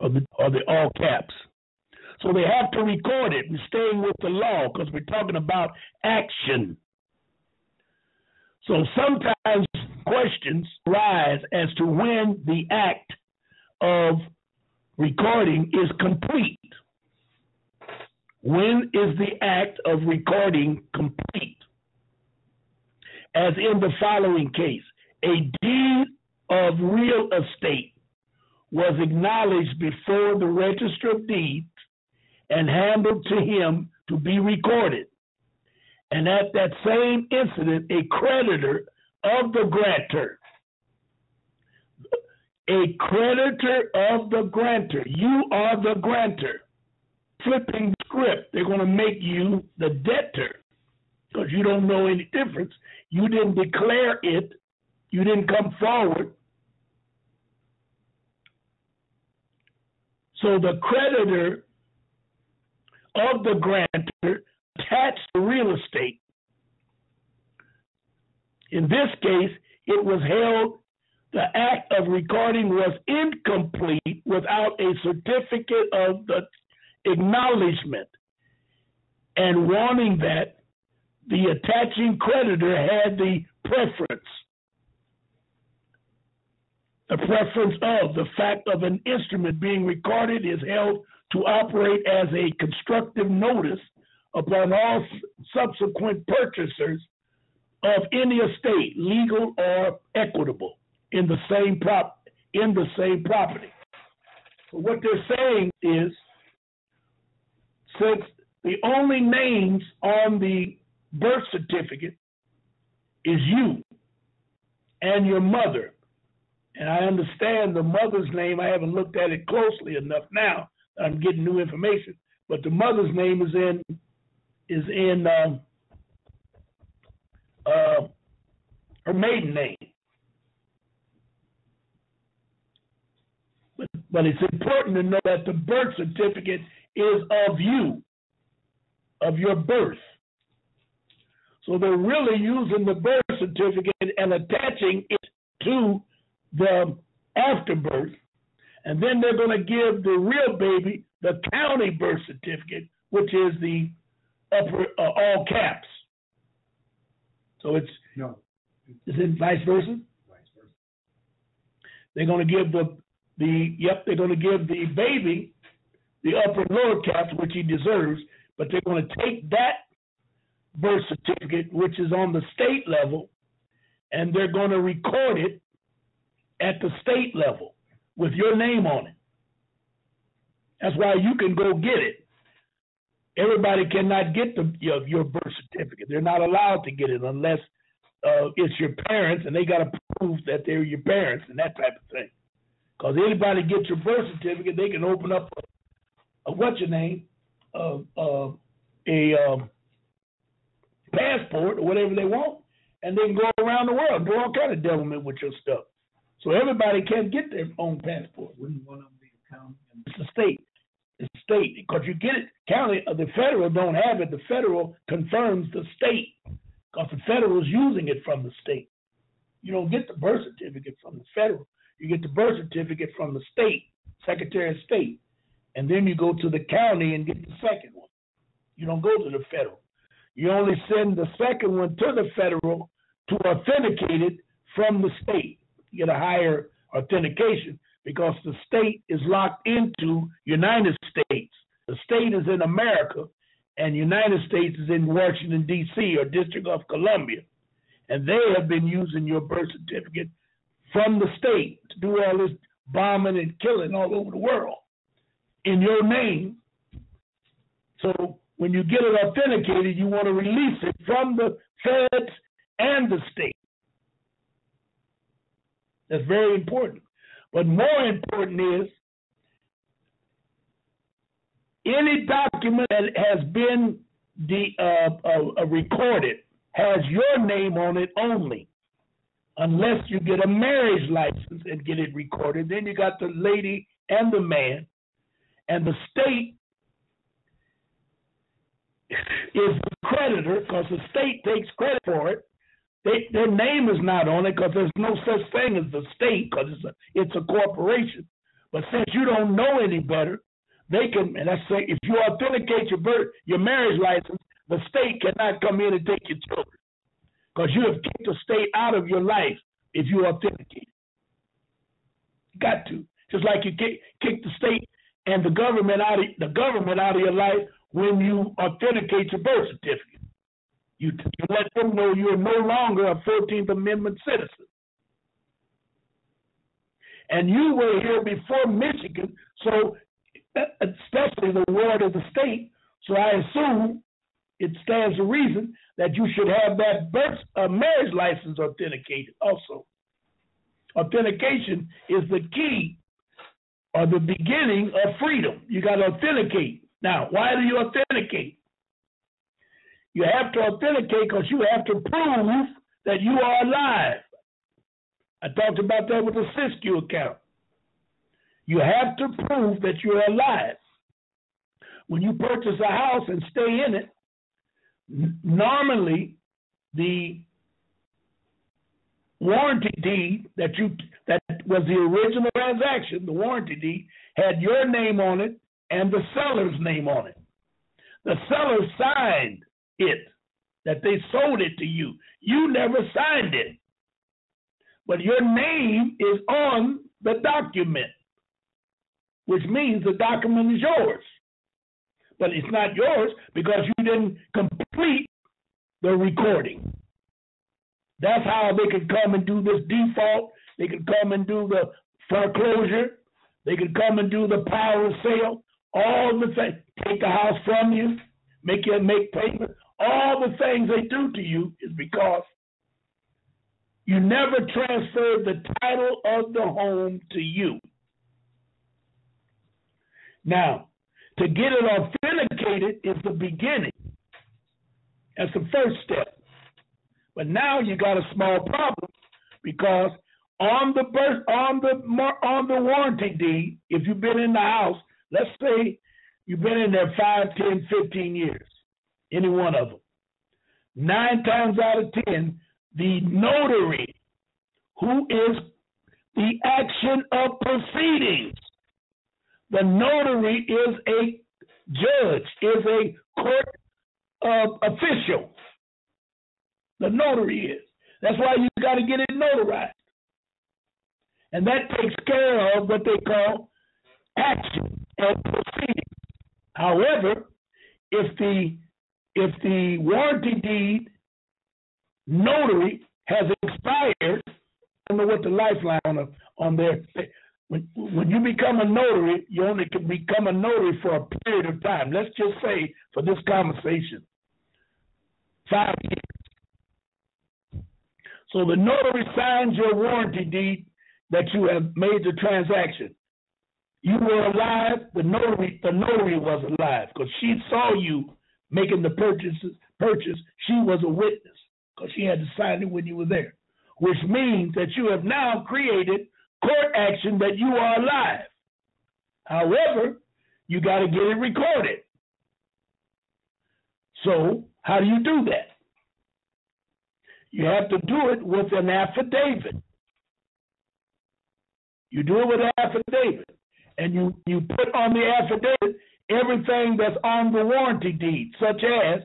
or the or the all caps. So they have to record it. We're staying with the law because we're talking about action. So sometimes questions rise as to when the act of recording is complete. When is the act of recording complete? As in the following case, a deed of real estate was acknowledged before the register of deeds and handed to him to be recorded. And at that same incident, a creditor of the grantor, a creditor of the grantor, you are the grantor. Flipping the script, they're going to make you the debtor because you don't know any difference. You didn't declare it, you didn't come forward. So the creditor of the grantor attached to real estate. In this case, it was held the act of recording was incomplete without a certificate of the acknowledgement and warning that the attaching creditor had the preference. The preference of the fact of an instrument being recorded is held to operate as a constructive notice upon all subsequent purchasers of any estate, legal or equitable, in the same prop in the same property. So what they're saying is, since the only names on the birth certificate is you and your mother, and I understand the mother's name. I haven't looked at it closely enough now. I'm getting new information, but the mother's name is in is in um, uh, her maiden name. But, but it's important to know that the birth certificate is of you, of your birth. So they're really using the birth certificate and attaching it to the afterbirth. And then they're going to give the real baby the county birth certificate, which is the upper uh, all caps. So it's No, is it vice versa? vice versa. They're going to give the the yep. They're going to give the baby the upper lower caps, which he deserves. But they're going to take that birth certificate, which is on the state level, and they're going to record it at the state level with your name on it. That's why you can go get it. Everybody cannot get the your, your birth certificate. They're not allowed to get it unless uh, it's your parents, and they got to prove that they're your parents and that type of thing. Because anybody gets your birth certificate, they can open up a, a what's your name, uh, uh, a um, passport or whatever they want, and they can go around the world do all kind of devilment with your stuff. So everybody can't get their own passport. Wouldn't one of them be the county It's the state. It's the state because you get it. County, uh, the federal don't have it. The federal confirms the state because the federal is using it from the state. You don't get the birth certificate from the federal. You get the birth certificate from the state, Secretary of State, and then you go to the county and get the second one. You don't go to the federal. You only send the second one to the federal to authenticate it from the state. Get a higher authentication because the state is locked into United States. The state is in America, and United States is in Washington D.C. or District of Columbia, and they have been using your birth certificate from the state to do all this bombing and killing all over the world in your name. So when you get it authenticated, you want to release it from the feds and the state. That's very important. But more important is any document that has been the, uh, uh, uh, recorded has your name on it only, unless you get a marriage license and get it recorded. Then you got the lady and the man, and the state [LAUGHS] is the creditor because the state takes credit for it. They, their name is not on it because there's no such thing as the state because it's a it's a corporation. But since you don't know any better, they can and I say if you authenticate your birth your marriage license, the state cannot come in and take your children because you have kicked the state out of your life if you authenticate. Got to just like you kick kick the state and the government out of the government out of your life when you authenticate your birth certificate. You, you let them know you're no longer a 14th Amendment citizen. And you were here before Michigan, so especially the ward of the state. So I assume it stands to reason that you should have that birth uh, marriage license authenticated also. Authentication is the key or the beginning of freedom. You got to authenticate. Now, why do you authenticate? You have to authenticate because you have to prove that you are alive. I talked about that with the Cestui Que account. You have to prove that you're alive. When you purchase a house and stay in it, normally the warranty deed that you that was the original transaction, the warranty deed, had your name on it and the seller's name on it. The seller signed it, that they sold it to you. You never signed it. But your name is on the document, which means the document is yours. But it's not yours because you didn't complete the recording. That's how they could come and do this default. They could come and do the foreclosure. They could come and do the power of sale. All the things, take the house from you, make you make payment. All the things they do to you is because you never transferred the title of the home to you. Now, to get it authenticated is the beginning. That's the first step. But now you got a small problem because on the birth, on the on the warranty deed, if you've been in the house, let's say you've been in there 5, 10, 15 years, any one of them. Nine times out of 10, the notary, who is the action of proceedings, the notary is a judge, is a court uh, official. The notary is. That's why you got to get it notarized. And that takes care of what they call action and proceedings. However, if the if the warranty deed notary has expired, I don't know what the lifeline on, on there. When when you become a notary, you only can become a notary for a period of time. Let's just say for this conversation, five years. So the notary signs your warranty deed that you have made the transaction. You were alive. The notary, the notary was alive because she saw you making the purchases. Purchase. She was a witness because she had to sign it when you were there, which means that you have now created court action that you are alive. However, you got to get it recorded. So, how do you do that? You have to do it with an affidavit. You do it with an affidavit, and you, you put on the affidavit everything that's on the warranty deed, such as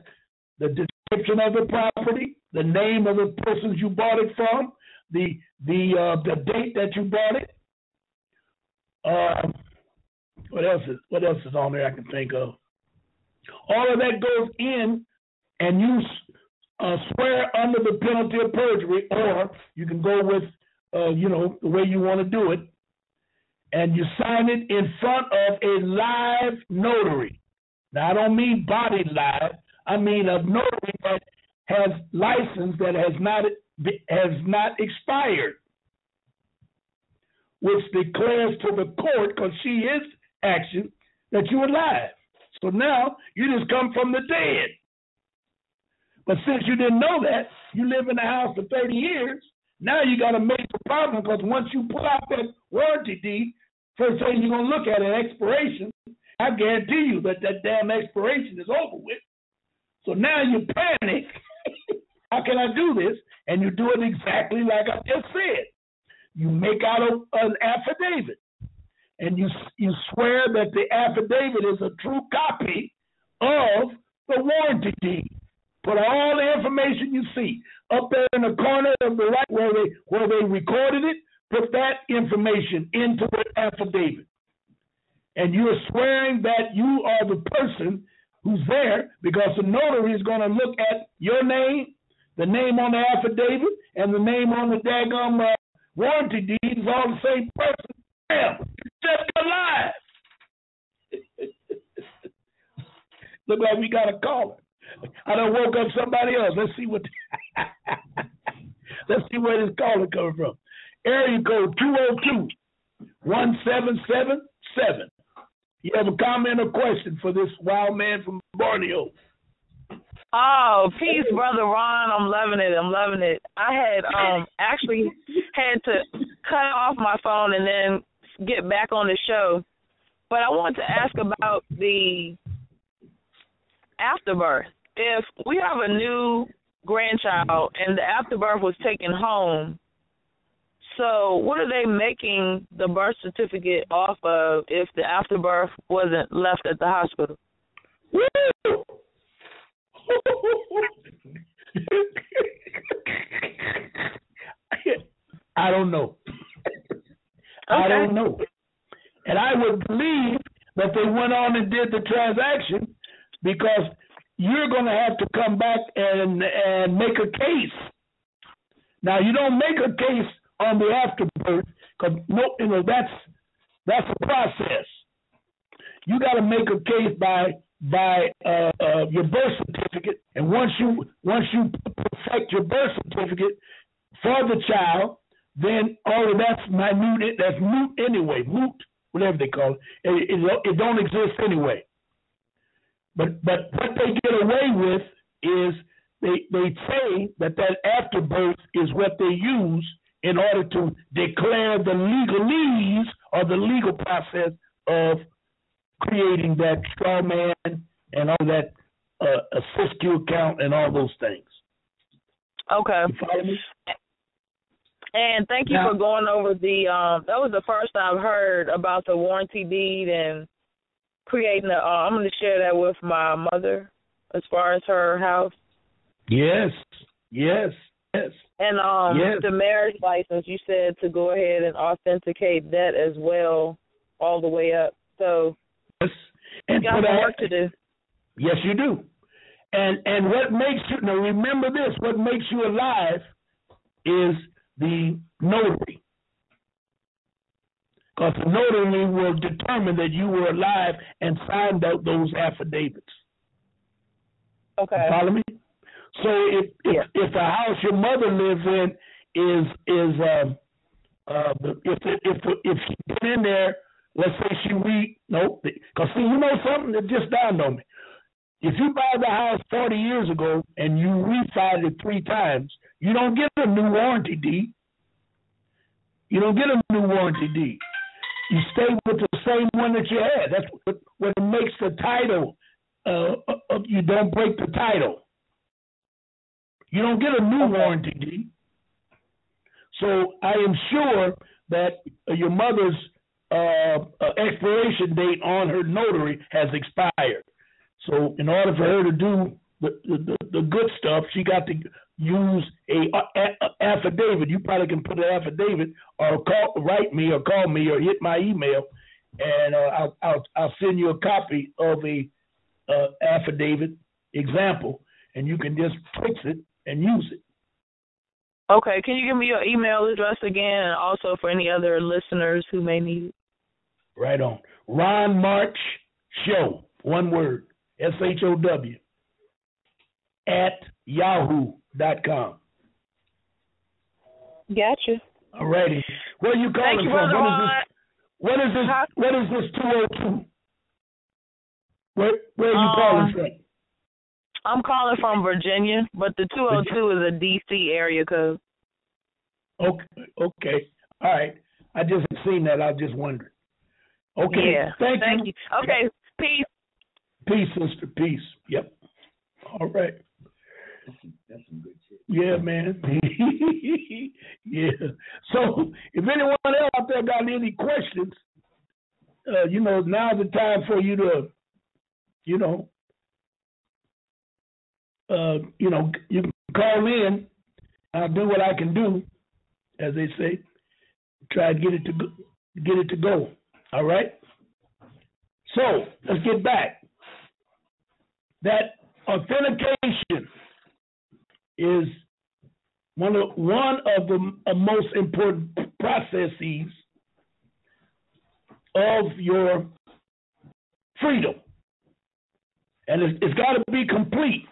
the description of the property, the name of the persons you bought it from, the the uh, the date that you bought it. Um, what else is what else is on there I can think of? All of that goes in, and you uh, swear under the penalty of perjury, or you can go with uh, you know the way you want to do it, and you sign it in front of a live notary. Now I don't mean body live. I mean a notary that has license that has not has not expired, which declares to the court, because she is action, that you're alive. So now you just come from the dead. But since you didn't know that, you live in the house for 30 years. Now you got to make a problem because once you pull out that warranty deed, first thing you're to look at an expiration. I guarantee you that that damn expiration is over with. So now you panic. [LAUGHS] How can I do this? And you do it exactly like I just said. You make out a, an affidavit, and you you swear that the affidavit is a true copy of the warranty deed. Put all the information you see up there in the corner of the right where they where they recorded it. Put that information into the affidavit, and you're swearing that you are the person who's there because the notary is going to look at your name the name on the affidavit and the name on the daggum uh, warranty deed is all the same person. Damn, just alive. [LAUGHS] Look like we got a caller. I done woke up somebody else. Let's see what. [LAUGHS] Let's see where this caller coming from. Area code 202 1777. You have a comment or question for this wild man from Borneo? Oh, peace, brother Ron. I'm loving it. I'm loving it. I had um actually had to cut off my phone and then get back on the show. But I want to ask about the afterbirth. If we have a new grandchild and the afterbirth was taken home, So, what are they making the birth certificate off of if the afterbirth wasn't left at the hospital? Woo! I don't know. I don't know. And I would believe that they went on and did the transaction because you're going to have to come back and and make a case. Now you don't make a case on the afterbirth because no, you know that's that's a process. You got to make a case by by uh, uh, your birth certificate, and once you once you perfect your birth certificate for the child, then all of that's minute. That's moot anyway. Moot, whatever they call it. It, it, it don't exist anyway. But but what they get away with is they they say that that afterbirth is what they use in order to declare the legalese or the legal process of creating that straw man and all that uh, assist you account and all those things. Okay. You follow me? And thank you Now- for going over the. Um, that was the first I've heard about the warranty deed and creating the. Uh, I'm going to share that with my mother as far as her house Yes, yes, yes. and um Yes. the marriage license. You said to go ahead and authenticate that as well, all the way up. So yes. And you got some work to do. Yes, you do. And and what makes you now remember this? What makes you alive is the notary. Because the notary will determine that you were alive and signed out those affidavits. Okay. You follow me? So if if, Yeah. if the house your mother lives in is is um uh if if if she been in there, let's say she re nope, because see you know something that just dawned on me. If you buy the house forty years ago and you refied it three times, you don't get a new warranty deed. You don't get a new warranty deed. You stay with the same one that you had. That's what, what makes the title. Uh, uh, you don't break the title. You don't get a new warranty deed. So I am sure that your mother's uh, uh, expiration date on her notary has expired. So in order for her to do the, the, the good stuff, she got to use a, a, a affidavit. You probably can put an affidavit or call, write me or call me or hit my email, and uh, I'll, I'll I'll send you a copy of a uh, affidavit example, and you can just fix it and use it. Okay. Can you give me your email address again, and also for any other listeners who may need it? Right on. Ron March Show, one word, S H O W, at yahoo.com. Gotcha. All righty. Where are you calling Thank you, from? brother What is Ron. this? What is this? What is this 202? Where Where are you Um, calling from? I'm calling from Virginia, but the 202 is a DC area code. Okay. Okay. All right. I just seen that. I just wondered. Okay. Yeah. Thank, Thank you. Okay. Peace. Peace, sister. Peace. Yep. All right. That's some good shit. Yeah, man. [LAUGHS] yeah. So, if anyone else out there got any questions, uh, you know, now's the time for you to, you know, uh, you know, you can call in. I'll do what I can do, as they say. Try to get it to go, get it to go. All right. So let's get back. That authentication is one of one of the uh, most important processes of your freedom, and it's, it's got to be complete.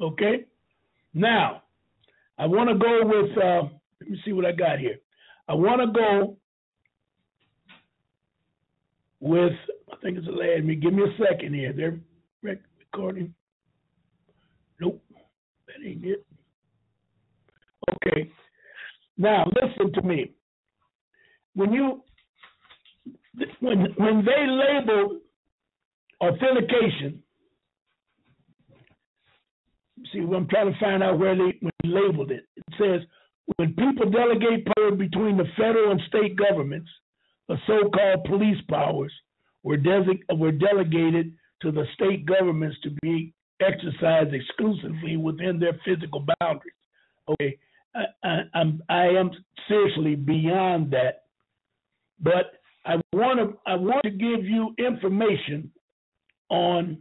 Okay. Now, I want to go with. Uh, let me see what I got here. I want to go with. I think it's a lad. Me, give me a second here. They're rec- recording. Nope, that ain't it. Okay. Now listen to me. When you when when they label authentication, see, I'm trying to find out where they labeled it. It says when people delegate power between the federal and state governments, the so-called police powers were, were delegated to the state governments to be exercised exclusively within their physical boundaries. Okay, I, I, I'm I am seriously beyond that, but I want to I want to give you information on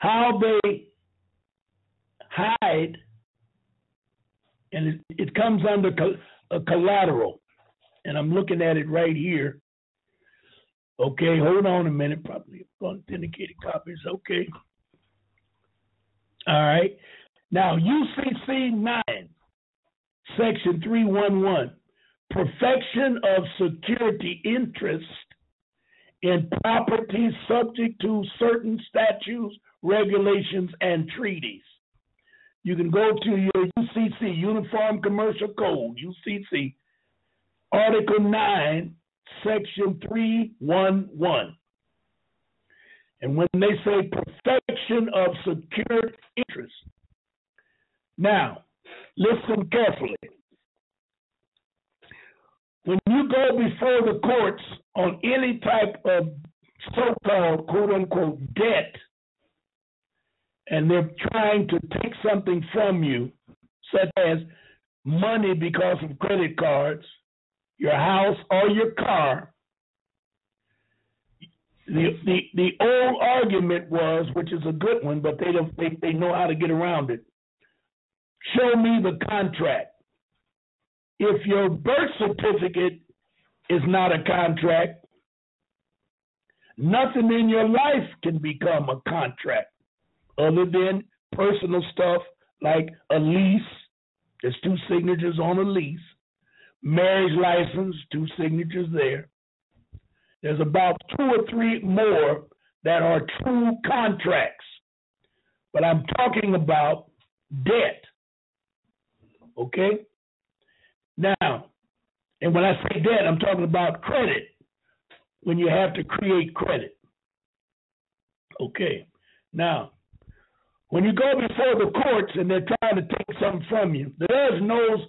how they hide, and it, it comes under a collateral, and I'm looking at it right here. Okay, hold on a minute. Probably authenticated copies. Okay. All right. Now, UCC 9, Section 311, perfection of security interest in property subject to certain statutes, regulations, and treaties. You can go to your UCC, Uniform Commercial Code, UCC, Article 9, Section 311. And when they say perfection of secured interest, now listen carefully. When you go before the courts on any type of so called quote unquote debt, and they're trying to take something from you, such as money because of credit cards, your house, or your car, the, the the old argument was, which is a good one, but they don't they, they know how to get around it. Show me the contract. If your birth certificate is not a contract, nothing in your life can become a contract other than personal stuff like a lease. There's two signatures on a lease. Marriage license, two signatures there. There's about two or three more that are true contracts. But I'm talking about debt. Okay? Now, and when I say debt, I'm talking about credit, when you have to create credit. Okay. Now, when you go before the courts and they're trying to take something from you, the judge knows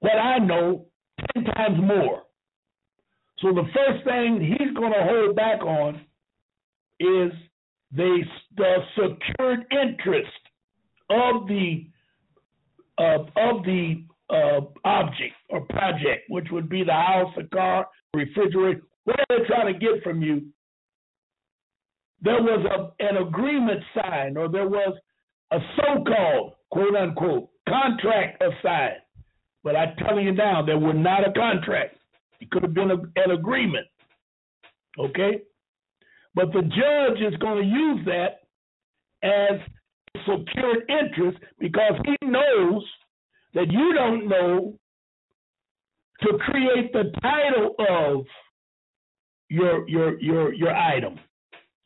what I know 10 times more. So the first thing he's going to hold back on is the, the secured interest of the uh, of the uh, object or project, which would be the house, the car, refrigerator, whatever they're trying to get from you. There was a, an agreement signed, or there was a so-called quote unquote contract assigned. But I'm telling you now, there was not a contract. It could have been a, an agreement. Okay? But the judge is going to use that as secured interest because he knows that you don't know to create the title of your your your your item.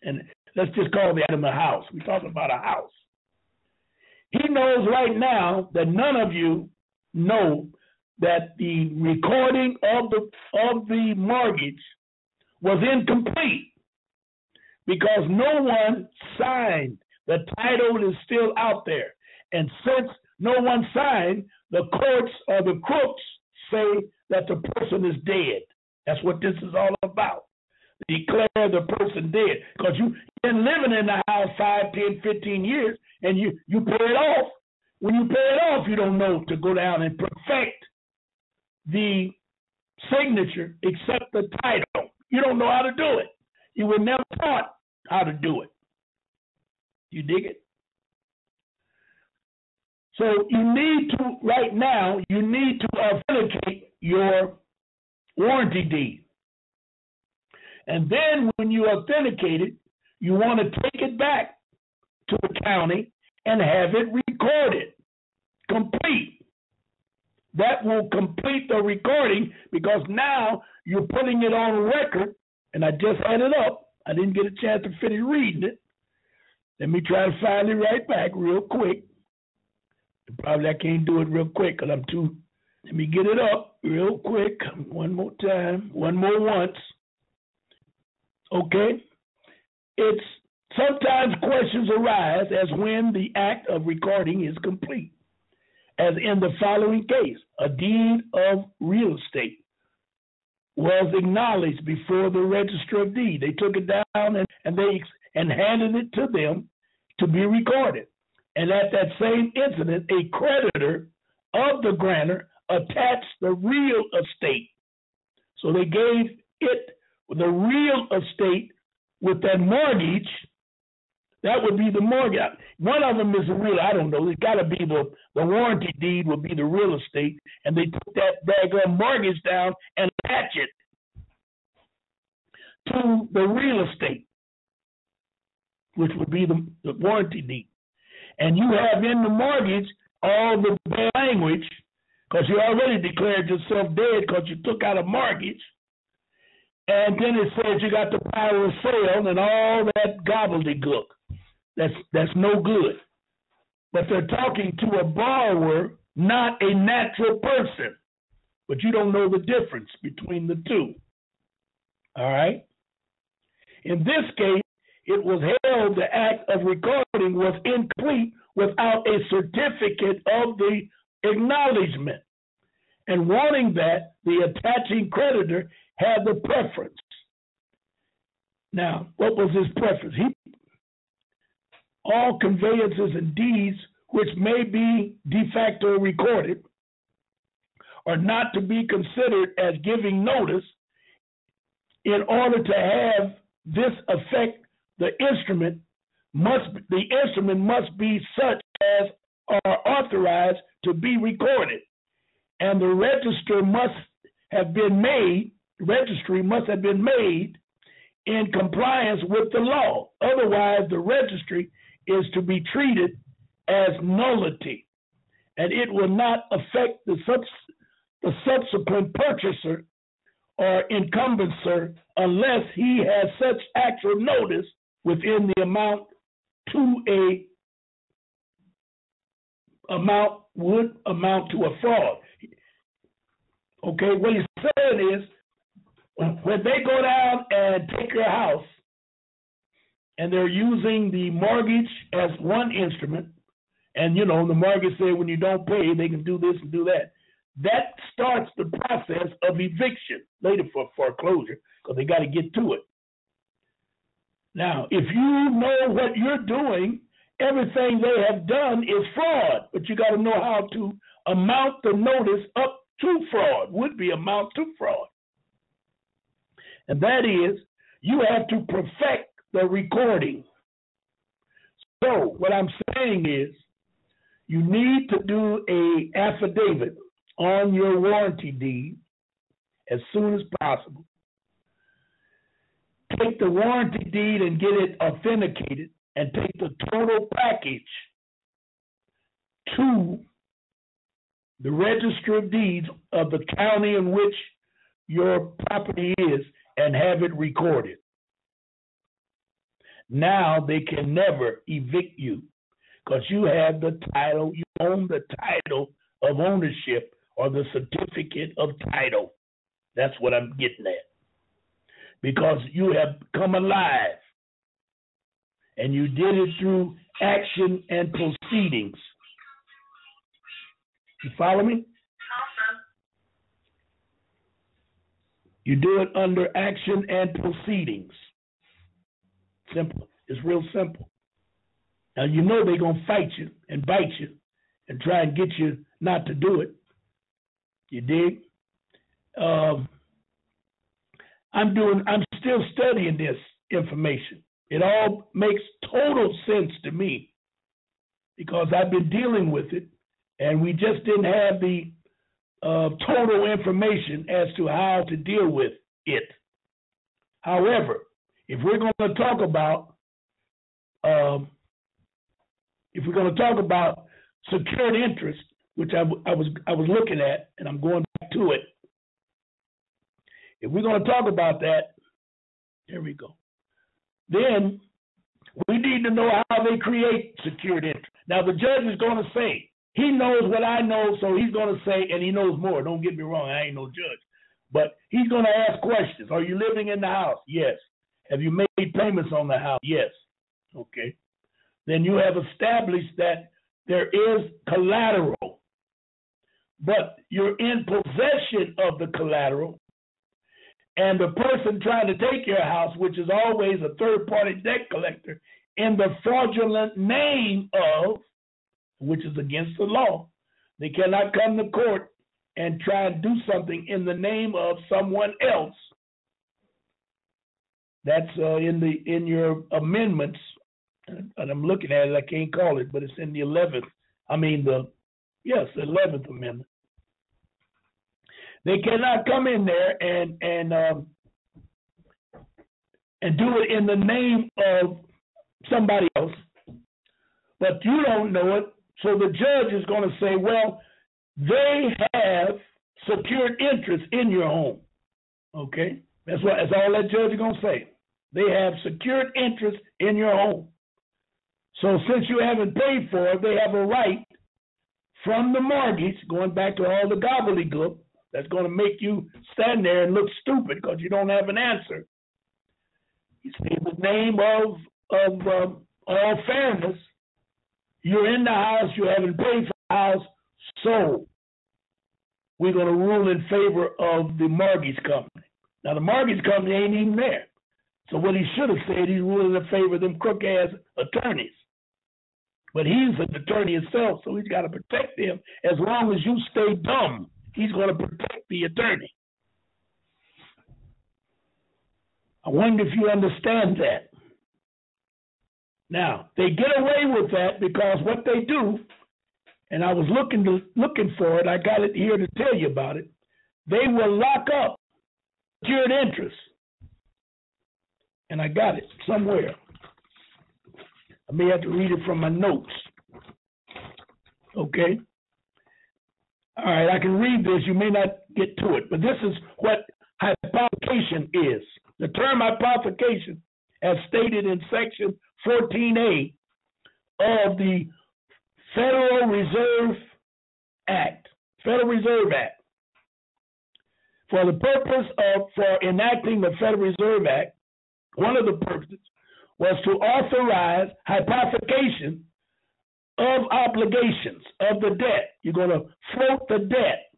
And let's just call the item a house. We're talking about a house. He knows right now that none of you know that the recording of the of the mortgage was incomplete because no one signed. The title is still out there. And since no one signed, the courts or the crooks say that the person is dead. That's what this is all about. Declare the person dead. Because you've been living in the house 5, 10, 15 years and you, you pay it off. When you pay it off, you don't know to go down and perfect the signature except the title. You don't know how to do it. You were never taught how to do it. You dig it? So you need to, right now, you need to authenticate your warranty deed. And then when you authenticate it, you want to take it back to the county and have it recorded complete. That will complete the recording because now you're putting it on record. And I just had it up. I didn't get a chance to finish reading it. Let me try to find it right back real quick. Probably I can't do it real quick because I'm too. Let me get it up real quick. One more time. One more once. Okay. It's sometimes questions arise as when the act of recording is complete. as in the following case a deed of real estate was acknowledged before the register of deed. They took it down and, and they and handed it to them to be recorded. And at that same incident, a creditor of the grantor attached the real estate. So they gave it the real estate with that mortgage. That would be the mortgage. One of them is the real. I don't know. It's got to be the the warranty deed would be the real estate, and they took that daggone mortgage down and attach it to the real estate, which would be the, the warranty deed. And you have in the mortgage all the language because you already declared yourself dead because you took out a mortgage. And then it says you got the power of sale and all that gobbledygook. That's that's no good. But they're talking to a borrower, not a natural person. But you don't know the difference between the two. All right? In this case, it was held the act of recording was incomplete without a certificate of the acknowledgement. And wanting that, the attaching creditor had the preference. Now, what was his preference? He all conveyances and deeds which may be de facto recorded are not to be considered as giving notice in order to have this affect the instrument must the instrument must be such as are authorized to be recorded. And the register must have been made registry must have been made in compliance with the law. Otherwise the registry is to be treated as nullity. And it will not affect the, subs- the subsequent purchaser or incumbrancer unless he has such actual notice within the amount to a amount would amount to a fraud. Okay, what he's saying is when they go down and take your house and they're using the mortgage as one instrument, and you know, the mortgage say when you don't pay, they can do this and do that. That starts the process of eviction later for foreclosure because they got to get to it. Now, if you know what you're doing, everything they have done is fraud, but you got to know how to amount the notice up to fraud, would be amount to fraud. And that is, you have to perfect the recording. So, what I'm saying is, you need to do a affidavit on your warranty deed as soon as possible. Take the warranty deed and get it authenticated and take the total package to the register of deeds of the county in which your property is and have it recorded. Now they can never evict you because you have the title, you own the title of ownership or the certificate of title. That's what I'm getting at. Because you have come alive and you did it through action and proceedings. You follow me? You do it under action and proceedings. Simple. It's real simple. Now you know they're gonna fight you and bite you and try and get you not to do it. You dig? Um, I'm doing. I'm still studying this information. It all makes total sense to me because I've been dealing with it, and we just didn't have the uh, total information as to how to deal with it. However, if we're going to talk about um, if we're going to talk about secured interest, which I, I was I was looking at, and I'm going back to it. If we're going to talk about that, there we go. Then we need to know how they create secured interest. Now the judge is going to say he knows what I know, so he's going to say, and he knows more. Don't get me wrong, I ain't no judge, but he's going to ask questions. Are you living in the house? Yes. Have you made payments on the house? Yes. Okay. Then you have established that there is collateral but you're in possession of the collateral, and the person trying to take your house, which is always a third party debt collector, in the fraudulent name of, which is against the law, they cannot come to court and try and do something in the name of someone else. That's uh, in the in your amendments, and I'm looking at it. I can't call it, but it's in the 11th. I mean the yes, 11th amendment. They cannot come in there and and um, and do it in the name of somebody else, but you don't know it. So the judge is going to say, well, they have secured interest in your home. Okay, that's what that's all that judge is going to say. They have secured interest in your home. So since you haven't paid for it, they have a right from the mortgage, going back to all the gobbledygook, that's going to make you stand there and look stupid because you don't have an answer. You see, in the name of of um, all fairness, you're in the house, you haven't paid for the house, so we're going to rule in favor of the mortgage company. Now, the mortgage company ain't even there. So what he should have said, he's ruling in favor of them crook ass attorneys. But he's an attorney himself, so he's got to protect them. As long as you stay dumb, he's going to protect the attorney. I wonder if you understand that. Now, they get away with that because what they do, and I was looking to, looking for it, I got it here to tell you about it. They will lock up secured interest. And I got it somewhere. I may have to read it from my notes. Okay? All right, I can read this. You may not get to it, but this is what hypothecation is. The term hypothecation, as stated in section 14A of the Federal Reserve Act, Federal Reserve Act. For the purpose of for enacting the Federal Reserve Act, one of the purposes was to authorize hypothecation of obligations of the debt. You're going to float the debt,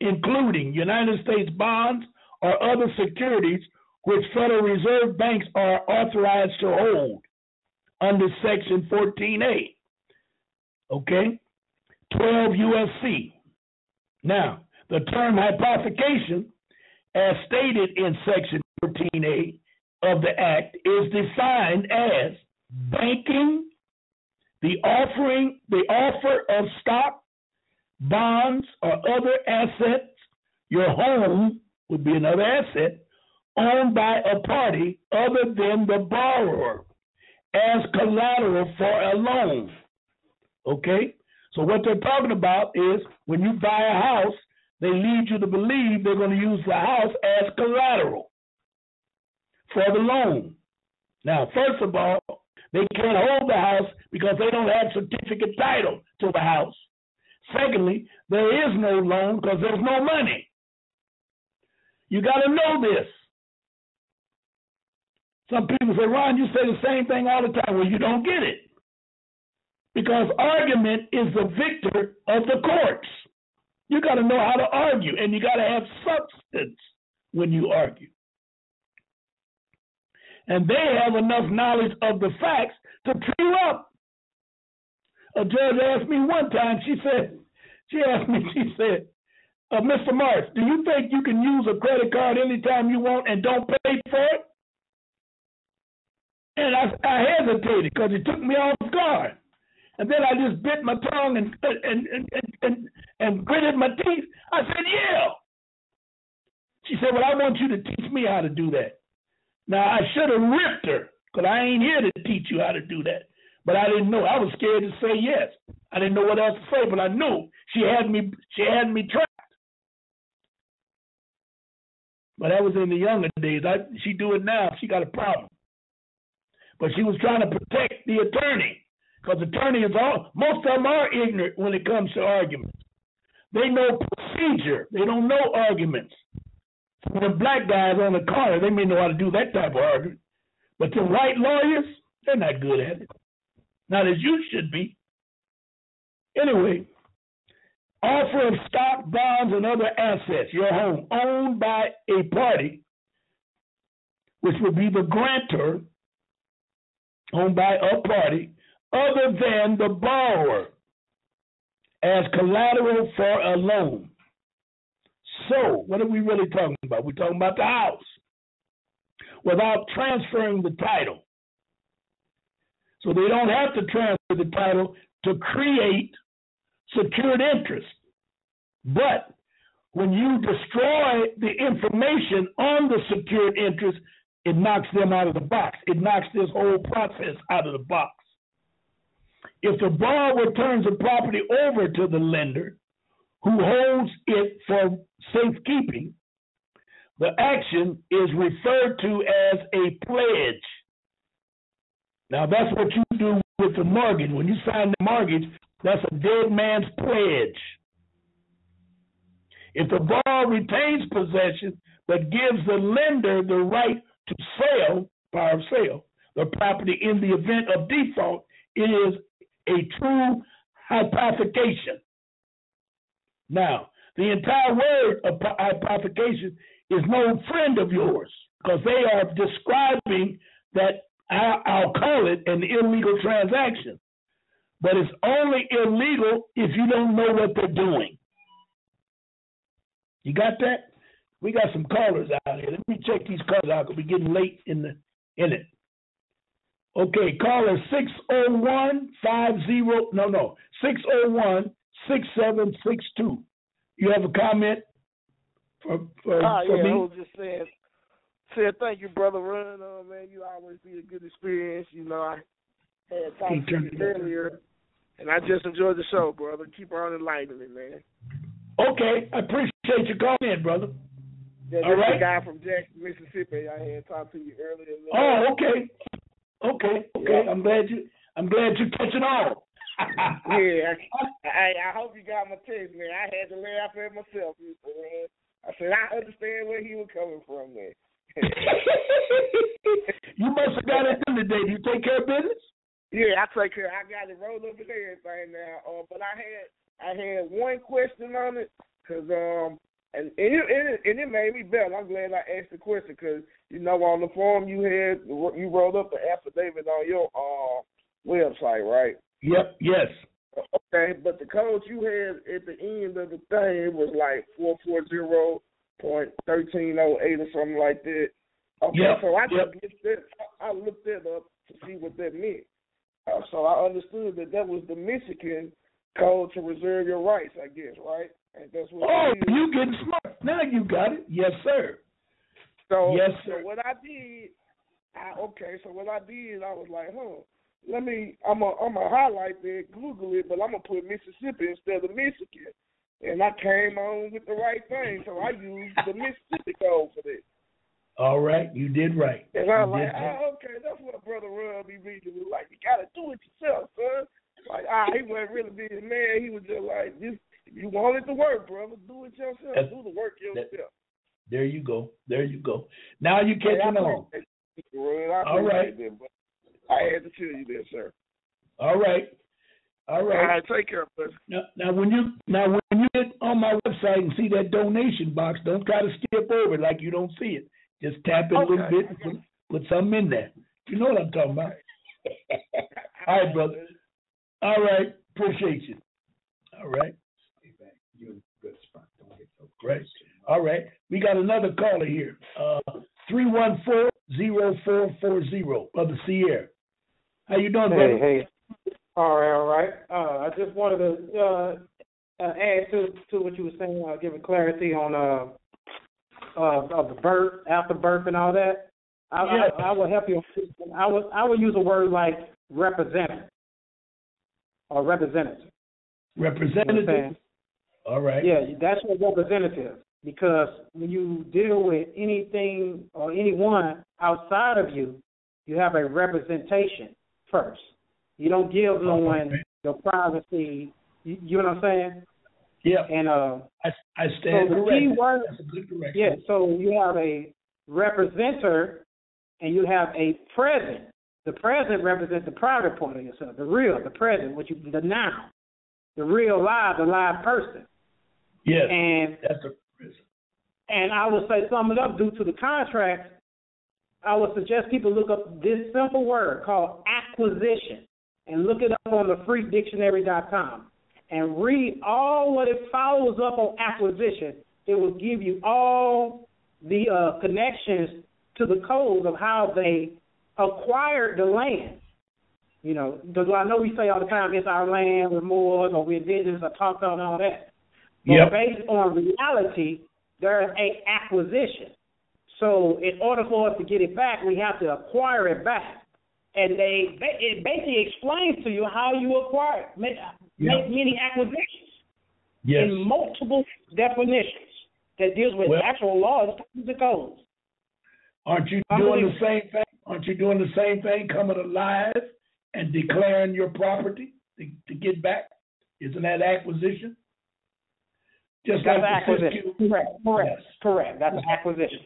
including United States bonds or other securities which Federal Reserve banks are authorized to hold under Section 14A. Okay? 12 USC. Now, the term hypothecation, as stated in Section 14A of the Act, is defined as banking, the offering, the offer of stock, bonds, or other assets. Your home would be another asset owned by a party other than the borrower as collateral for a loan. Okay? So what they're talking about is when you buy a house, they lead you to believe they're going to use the house as collateral for the loan. Now, first of all, they can't hold the house because they don't have certificate title to the house. Secondly, there is no loan because there's no money. You got to know this. Some people say, Ron, you say the same thing all the time. Well, you don't get it. Because argument is the victor of the courts. You got to know how to argue, and you got to have substance when you argue. And they have enough knowledge of the facts to you up. A judge asked me one time, she said, she asked me, she said, uh, Mr. Marks, do you think you can use a credit card anytime you want and don't pay for it? And I, I hesitated because it took me off guard. And then I just bit my tongue and and and and, and, gritted my teeth. I said, "Yeah." She said, "Well, I want you to teach me how to do that." Now I should have ripped her because I ain't here to teach you how to do that. But I didn't know. I was scared to say yes. I didn't know what else to say, but I knew she had me. She had me trapped. But that was in the younger days. I, she do it now. She got a problem. But she was trying to protect the attorney because attorneys all most of them are ignorant when it comes to arguments. They know procedure. They don't know arguments. The black guys on the corner, they may know how to do that type of argument. But the white lawyers, they're not good at it. Not as you should be. Anyway, offer of stock, bonds, and other assets, your home, owned by a party, which would be the grantor, owned by a party, other than the borrower, as collateral for a loan. So, what are we really talking about? We're talking about the house without transferring the title. So they don't have to transfer the title to create secured interest. But when you destroy the information on the secured interest, it knocks them out of the box. It knocks this whole process out of the box. If the borrower turns the property over to the lender, who holds it for safekeeping, the action is referred to as a pledge. Now, that's what you do with the mortgage. When you sign the mortgage, that's a dead man's pledge. If the borrower retains possession but gives the lender the right to sell, power of sale, the property in the event of default, it is a true hypothecation. Now, the entire word of hypothecation is no friend of yours because they are describing that I'll call it an illegal transaction. But it's only illegal if you don't know what they're doing. You got that? We got some callers out here. Let me check these callers out because we're getting late in the in it. Okay, caller 601 50 no no 601 6762. You have a comment for for, ah, for yeah, me? I was just saying said thank you, brother Ron. Uh, man, you always be a good experience. You know, I had talked to you earlier, and I just enjoyed the show, brother. Keep on enlightening, man. Okay, I appreciate you calling in, brother. Yeah, All right. guy from Jackson, Mississippi. I had talked to you earlier. Oh, okay, okay, okay. Yeah. I'm glad you. I'm glad you're catching on. [LAUGHS] yeah, I, I I hope you got my text, man. I had to laugh at myself, man. I said I understand where he was coming from, man. [LAUGHS] you must have got it done today. Do you take care of business? Yeah, I take care. I got it rolled up and everything now. Uh, but I had I had one question on it because um and and it, and it and it made me better. I'm glad I asked the question because you know on the form you had you rolled up the affidavit on your uh website, right? Yep. Yes. Okay, but the code you had at the end of the thing was like four four zero point thirteen oh eight or something like that. Okay, Yep, so I yep. just looked that I looked that up to see what that meant. Uh, so I understood that that was the Michigan code to reserve your rights, I guess, right? And that's what. Oh, you getting smart now? You got it. Yes, sir. So, Yes, so sir. what I did, I, okay, so what I did, I was like, huh, let me, I'm a, I'm a highlight that, Google it, but I'm gonna put Mississippi instead of Michigan, and I came on with the right thing, so I used the Mississippi code for this. All right, you did right. And I You like, oh, okay, that's what brother Ron be reading. Was like, you gotta do it yourself, son. Like, ah, he wasn't really being man. He was just like, just you want it to work, brother. Do it yourself. That's- do the work yourself. There you go. There you go. Now you Hey, catching on. Ron. I All right. that, I had to tell you that, sir. All right. All All right. right, take care, brother. Now, now when you now when you get on my website and see that donation box, don't try to skip over it like you don't see it. Just tap it a little bit and put, put something in there. You know what I'm talking about. [LAUGHS] All right, brother. All right. Appreciate you. All right. Stay back. You're in a good spot. Don't get so Great. All right. We got another caller here. Uh three one four zero four four zero. Brother Sierra. How you doing, brother? Hey, hey. All right, all right. Uh, I just wanted to uh, uh, add to to what you were saying, uh, giving clarity on uh, uh, of the birth, after birth, and all that. I, Yeah. I, I will help you. I would I would use a word like representative or representative. You know Representative. All right. Yeah, that's a representative because when you deal with anything or anyone outside of you, you have a representation first. You don't give no one your privacy. You, you know what I'm saying? Yeah. And uh, I, I stand so the corrected. key word, That's a good correction. yeah. So you have a representer, and you have a present. The present represents the private part of yourself, the real, the present, which you the now, the real live, the live person. Yes. And that's a and I would say sum it up due to the contract. I would suggest people look up this simple word called acquisition and look it up on the freedictionary.com and read all what it follows up on acquisition. It will give you all the uh, connections to the code of how they acquired the land. You know, because I know we say all the time it's our land, we're Moors, or we're indigenous, I talked on all that. But yep. based on reality, there's a acquisition. So in order for us to get it back, we have to acquire it back. And they it basically explains to you how you acquire make, make many acquisitions yes. in multiple definitions that deals with well, actual laws and codes. Aren't you doing the same thing? Aren't you doing the same thing, coming alive and declaring your property to, to get back? Isn't that acquisition? Just That's like acquisition. Correct. Correct. Yes. Correct. That's an acquisition.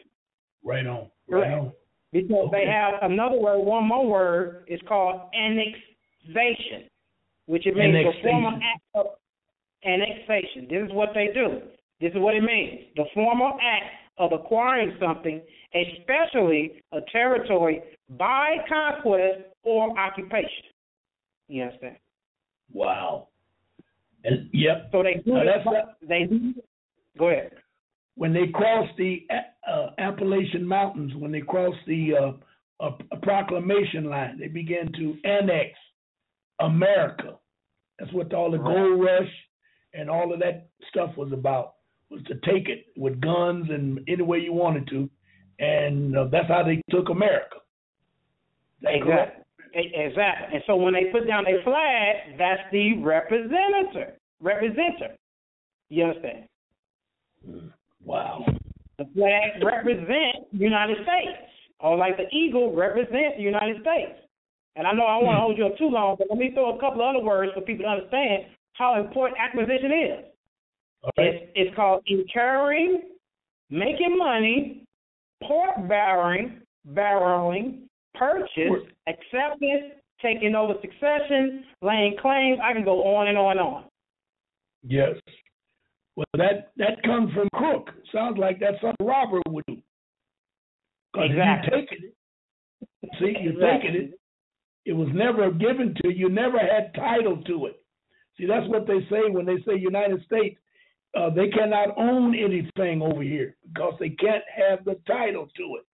Right on. Correct. Right on. Because Okay. they have another word, one more word, is called annexation, which it means the former Annexation. act of annexation. This is what they do. This is what it means. The formal act of acquiring something, especially a territory, by conquest or occupation. You understand? Wow. And yep. So they do Now, it. They. Go ahead. when they crossed the uh, Appalachian Mountains, when they crossed the uh, uh, proclamation line, they began to annex America. That's what all the gold rush and all of that stuff was about. Was to take it with guns and any way you wanted to, and uh, that's how they took America. Exactly. Exactly. And so when they put down their flag, that's the representative. Representer. You understand? Wow. The flag represents the United States. Or like the eagle represents the United States. And I know I don't want to hold you up too long, but let me throw a couple other words for people to understand how important acquisition is. Right. It's, it's called incurring, making money, port barrowing, barreling, purchase, acceptance, taking over succession, laying claims. I can go on and on and on. Yes. Well, that that comes from crook. Sounds like that's something Robert would do. Exactly. you taking it. See, you're Exactly. taking it. It was never given to you. Never had title to it. See, that's what they say when they say United States. Uh, they cannot own anything over here because they can't have the title to it.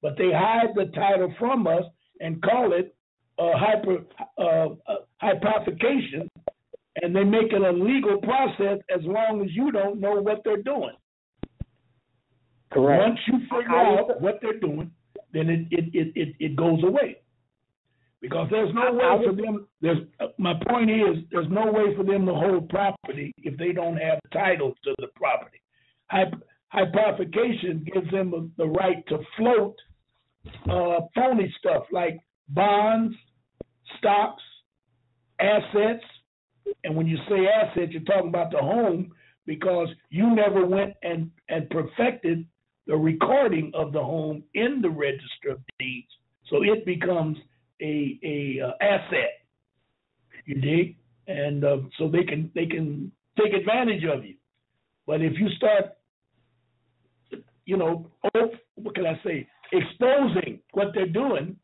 But they hide the title from us and call it uh, hyper uh, hypothecation, and they make it a legal process as long as you don't know what they're doing. Correct. Once you figure out what they're doing, then it it, it, it it goes away. Because there's no way for them. There's uh, my point is there's no way for them to hold property if they don't have title to the property. Hyp- hypothecation gives them a, the right to float uh, phony stuff like bonds, stocks, assets, and when you say assets, you're talking about the home because you never went and and perfected the recording of the home in the register of deeds, so it becomes a a uh, asset. You dig? And uh, so they can they can take advantage of you. But if you start, you know, oh, what can I say? Exposing what they're doing,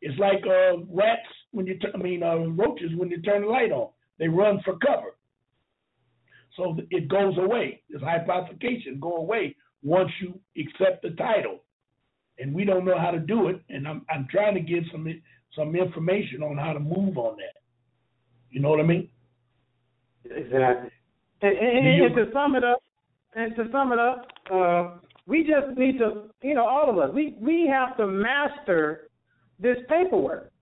it's like uh, rats when you, t- I mean, uh, roaches when you turn the light on. They run for cover. So it goes away. This hypothecation go away once you accept the title. And we don't know how to do it. And I'm I'm trying to give some some information on how to move on that. You know what I mean? Exactly. And, and, Do and to sum it up, and to sum it up, uh, we just need to, you know, all of us, we we have to master this paperwork,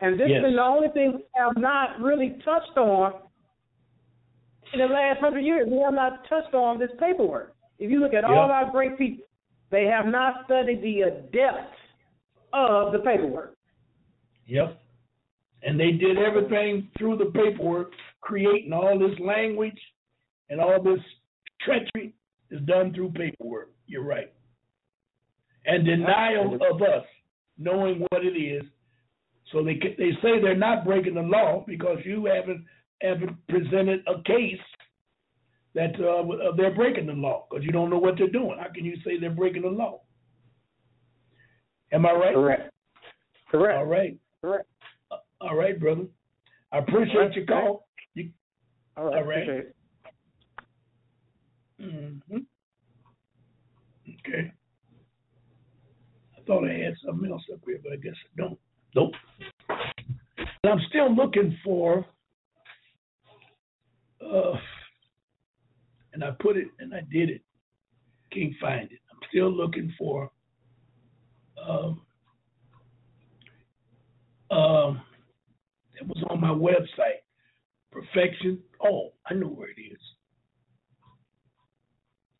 and this Yes. is the only thing we have not really touched on in the last hundred years. We have not touched on this paperwork. If you look at all Yeah. our great people, they have not studied the depth of the paperwork. Yep. And they did everything through the paperwork, creating all this language and all this treachery is done through paperwork. You're right. And denial of us knowing what it is. So they they say they're not breaking the law because you haven't haven't presented a case that uh, they're breaking the law because you don't know what they're doing. How can you say they're breaking the law? Am I right? Correct. Correct. All right. Correct. Uh, All right, brother. I appreciate right. your call. You, All right. All right. Appreciate it. hmm Okay. I thought I had something else up here, but I guess I don't. Nope. And I'm still looking for, uh, and I put it and I did it. Can't find it. I'm still looking for, um, um, it was on my website. Perfection. Oh, I know where it is.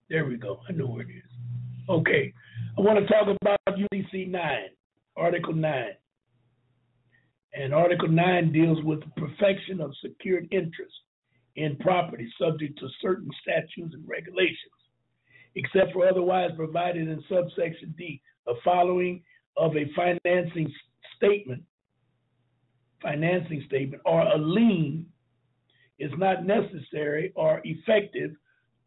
There we go. I know where it is. Okay. I want to talk about UCC 9, Article 9. And Article 9 deals with the perfection of secured interest in property subject to certain statutes and regulations, except for otherwise provided in subsection D. The following of a financing statement, financing statement, or a lien is not necessary or effective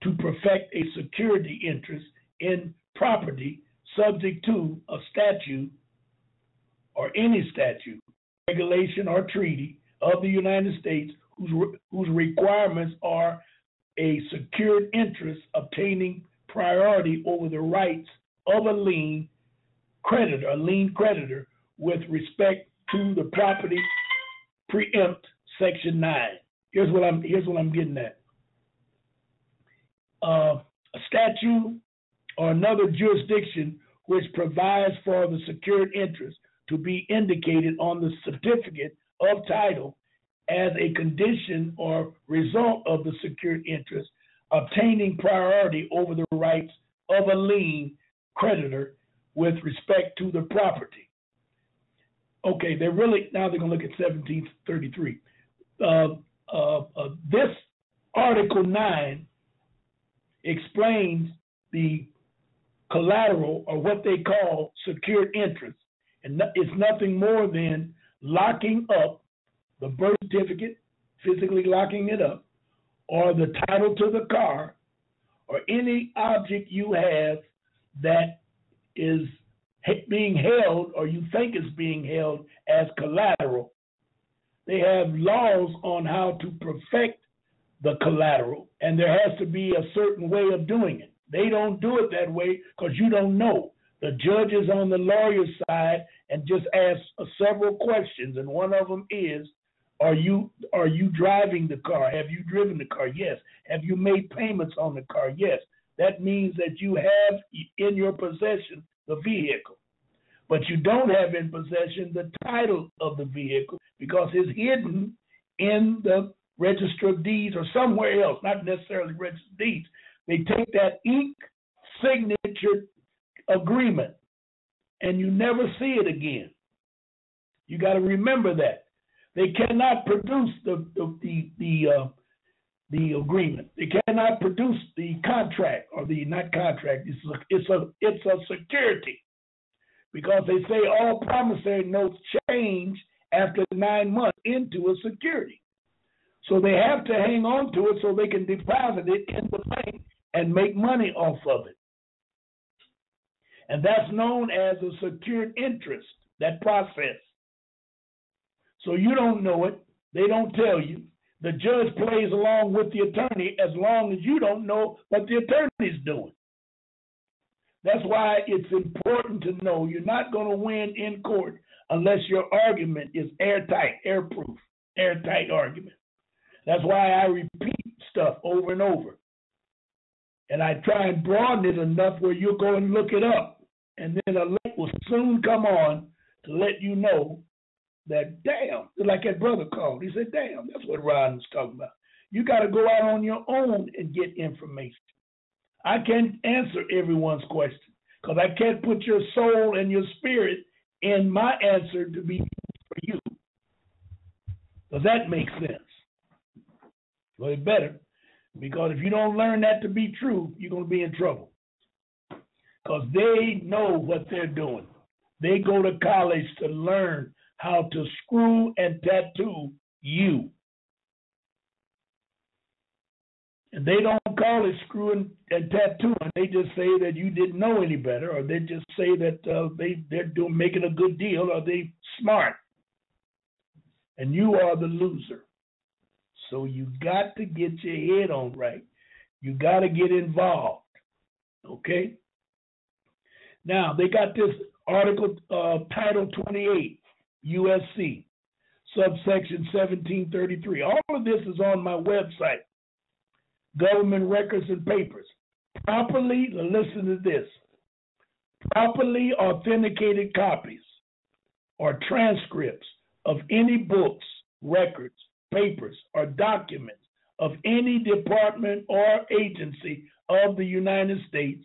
to perfect a security interest in property subject to a statute or any statute, regulation, or treaty of the United States whose, whose requirements are a secured interest obtaining priority over the rights of a lien creditor, a lien creditor, with respect to the property preempt section nine. Here's what I'm here's what I'm getting at. Uh, a statute or another jurisdiction which provides for the secured interest to be indicated on the certificate of title as a condition or result of the secured interest obtaining priority over the rights of a lien creditor with respect to the property. Okay, they're really now they're going to look at 1733. Uh, uh, uh, this Article 9 explains the collateral or what they call secured interest. And it's nothing more than locking up the birth certificate, physically locking it up, or the title to the car, or any object you have that is being held or you think is being held as collateral. They have laws on how to perfect the collateral, and there has to be a certain way of doing it. They don't do it that way because you don't know. The judge is on the lawyer's side and just asks several questions, and one of them is, "Are you are you driving the car? Have you driven the car? Yes. Have you made payments on the car? Yes." That means that you have in your possession the vehicle, but you don't have in possession the title of the vehicle because it's hidden in the register of deeds or somewhere else, not necessarily register of deeds. They take that ink signature agreement and you never see it again. You got to remember that. They cannot produce the the the the, uh, the agreement. They cannot produce the contract or the not contract. It's a, it's a it's a security because they say all promissory notes change after nine months into a security. So they have to hang on to it so they can deposit it in the bank and make money off of it. And that's known as a secured interest, that process. So you don't know it, they don't tell you. The judge plays along with the attorney as long as you don't know what the attorney's doing. That's why it's important to know you're not going to win in court unless your argument is airtight, airproof, airtight argument. That's why I repeat stuff over and over. And I try and broaden it enough where you'll go and look it up. And then a link will soon come on to let you know that, damn, like that brother called. He said, damn, that's what Ron talking about. You got to go out on your own and get information. I can't answer everyone's question because I can't put your soul and your spirit in my answer to be for you. Does that make sense? Well, it better, because if you don't learn that to be true, you're going to be in trouble. Because they know what they're doing. They go to college to learn how to screw and tattoo you. And they don't call it screwing and tattooing. They just say that you didn't know any better, or they just say that uh, they they're doing making a good deal, or they smart. And you are the loser. So you got to get your head on right. You got to get involved. Okay. Now they got this article, uh, Title 28, USC, subsection 1733. All of this is on my website government records and papers. Properly, listen to this properly authenticated copies or transcripts of any books, records, papers, or documents of any department or agency of the United States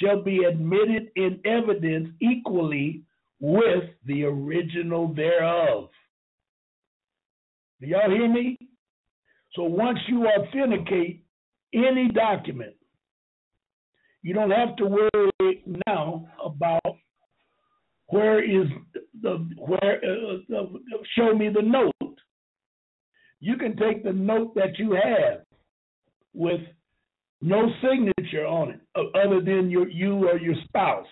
shall be admitted in evidence equally with the original thereof. Do y'all hear me? So once you authenticate any document. You don't have to worry now about where is the where uh, uh, show me the note. You can take the note that you have with no signature on it other than your you or your spouse.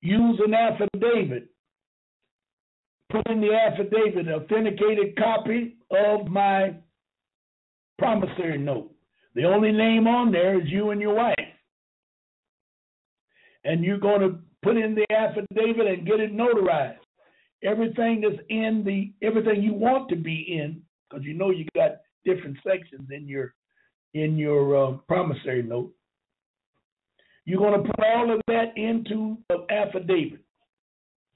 Use an affidavit. Put in the affidavit authenticated copy of my promissory note. The only name on there is you and your wife. And you're going to put in the affidavit and get it notarized. Everything that's in the everything you want to be in, because you know you got different sections in your in your uh, promissory note. You're going to put all of that into the affidavit,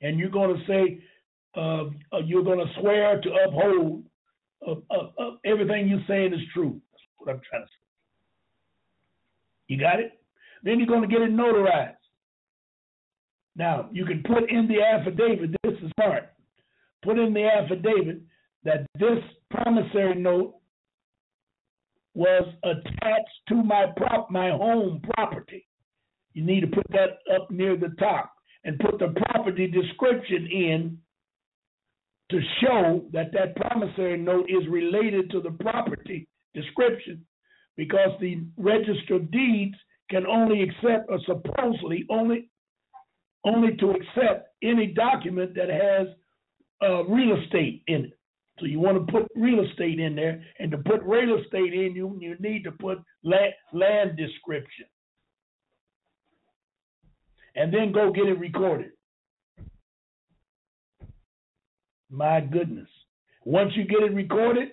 and you're going to say uh, you're going to swear to uphold of, of, of everything you're saying is true. That's what I'm trying to say. You got it? Then you're going to get it notarized. Now, you can put in the affidavit, this is smart. Put in the affidavit that this promissory note was attached to my prop my home property. You need to put that up near the top and put the property description in to show that that promissory note is related to the property description because the register of deeds can only accept or supposedly only only to accept any document that has uh, real estate in it. So you want to put real estate in there, and to put real estate in, you you need to put land, land description, and then go get it recorded. My goodness. Once you get it recorded,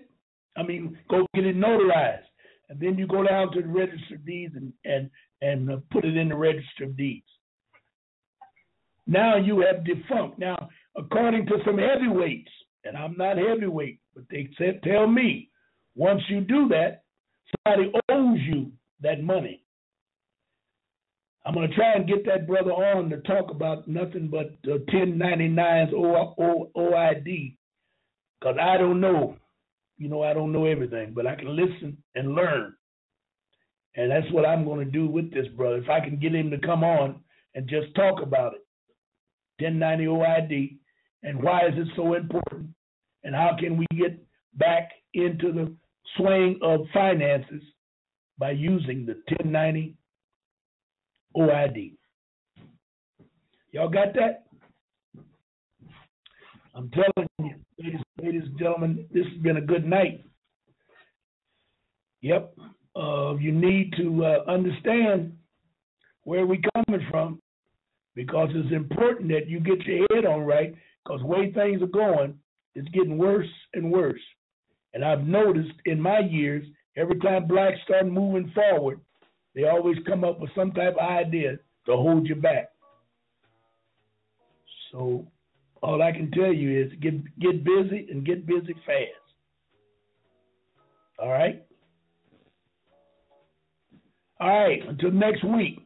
I mean, go get it notarized. And then you go down to the register of deeds and, and, and uh, put it in the register of deeds. Now you have defunct. Now, according to some heavyweights, and I'm not heavyweight, but they said, tell me, once you do that, somebody owes you that money. I'm going to try and get that brother on to talk about nothing but uh, 1099's OID because I don't know. You know, I don't know everything, but I can listen and learn. And that's what I'm going to do with this brother. If I can get him to come on and just talk about it 1090 OID and why is it so important and how can we get back into the swing of finances by using the 1090 OID. Y'all got that? I'm telling you, ladies, ladies and gentlemen, this has been a good night. Yep. Uh, you need to uh, understand where we're coming from because it's important that you get your head on right because the way things are going, it's getting worse and worse. And I've noticed in my years, every time blacks start moving forward, they always come up with some type of idea to hold you back. So all I can tell you is get get busy and get busy fast. All right? All right, until next week.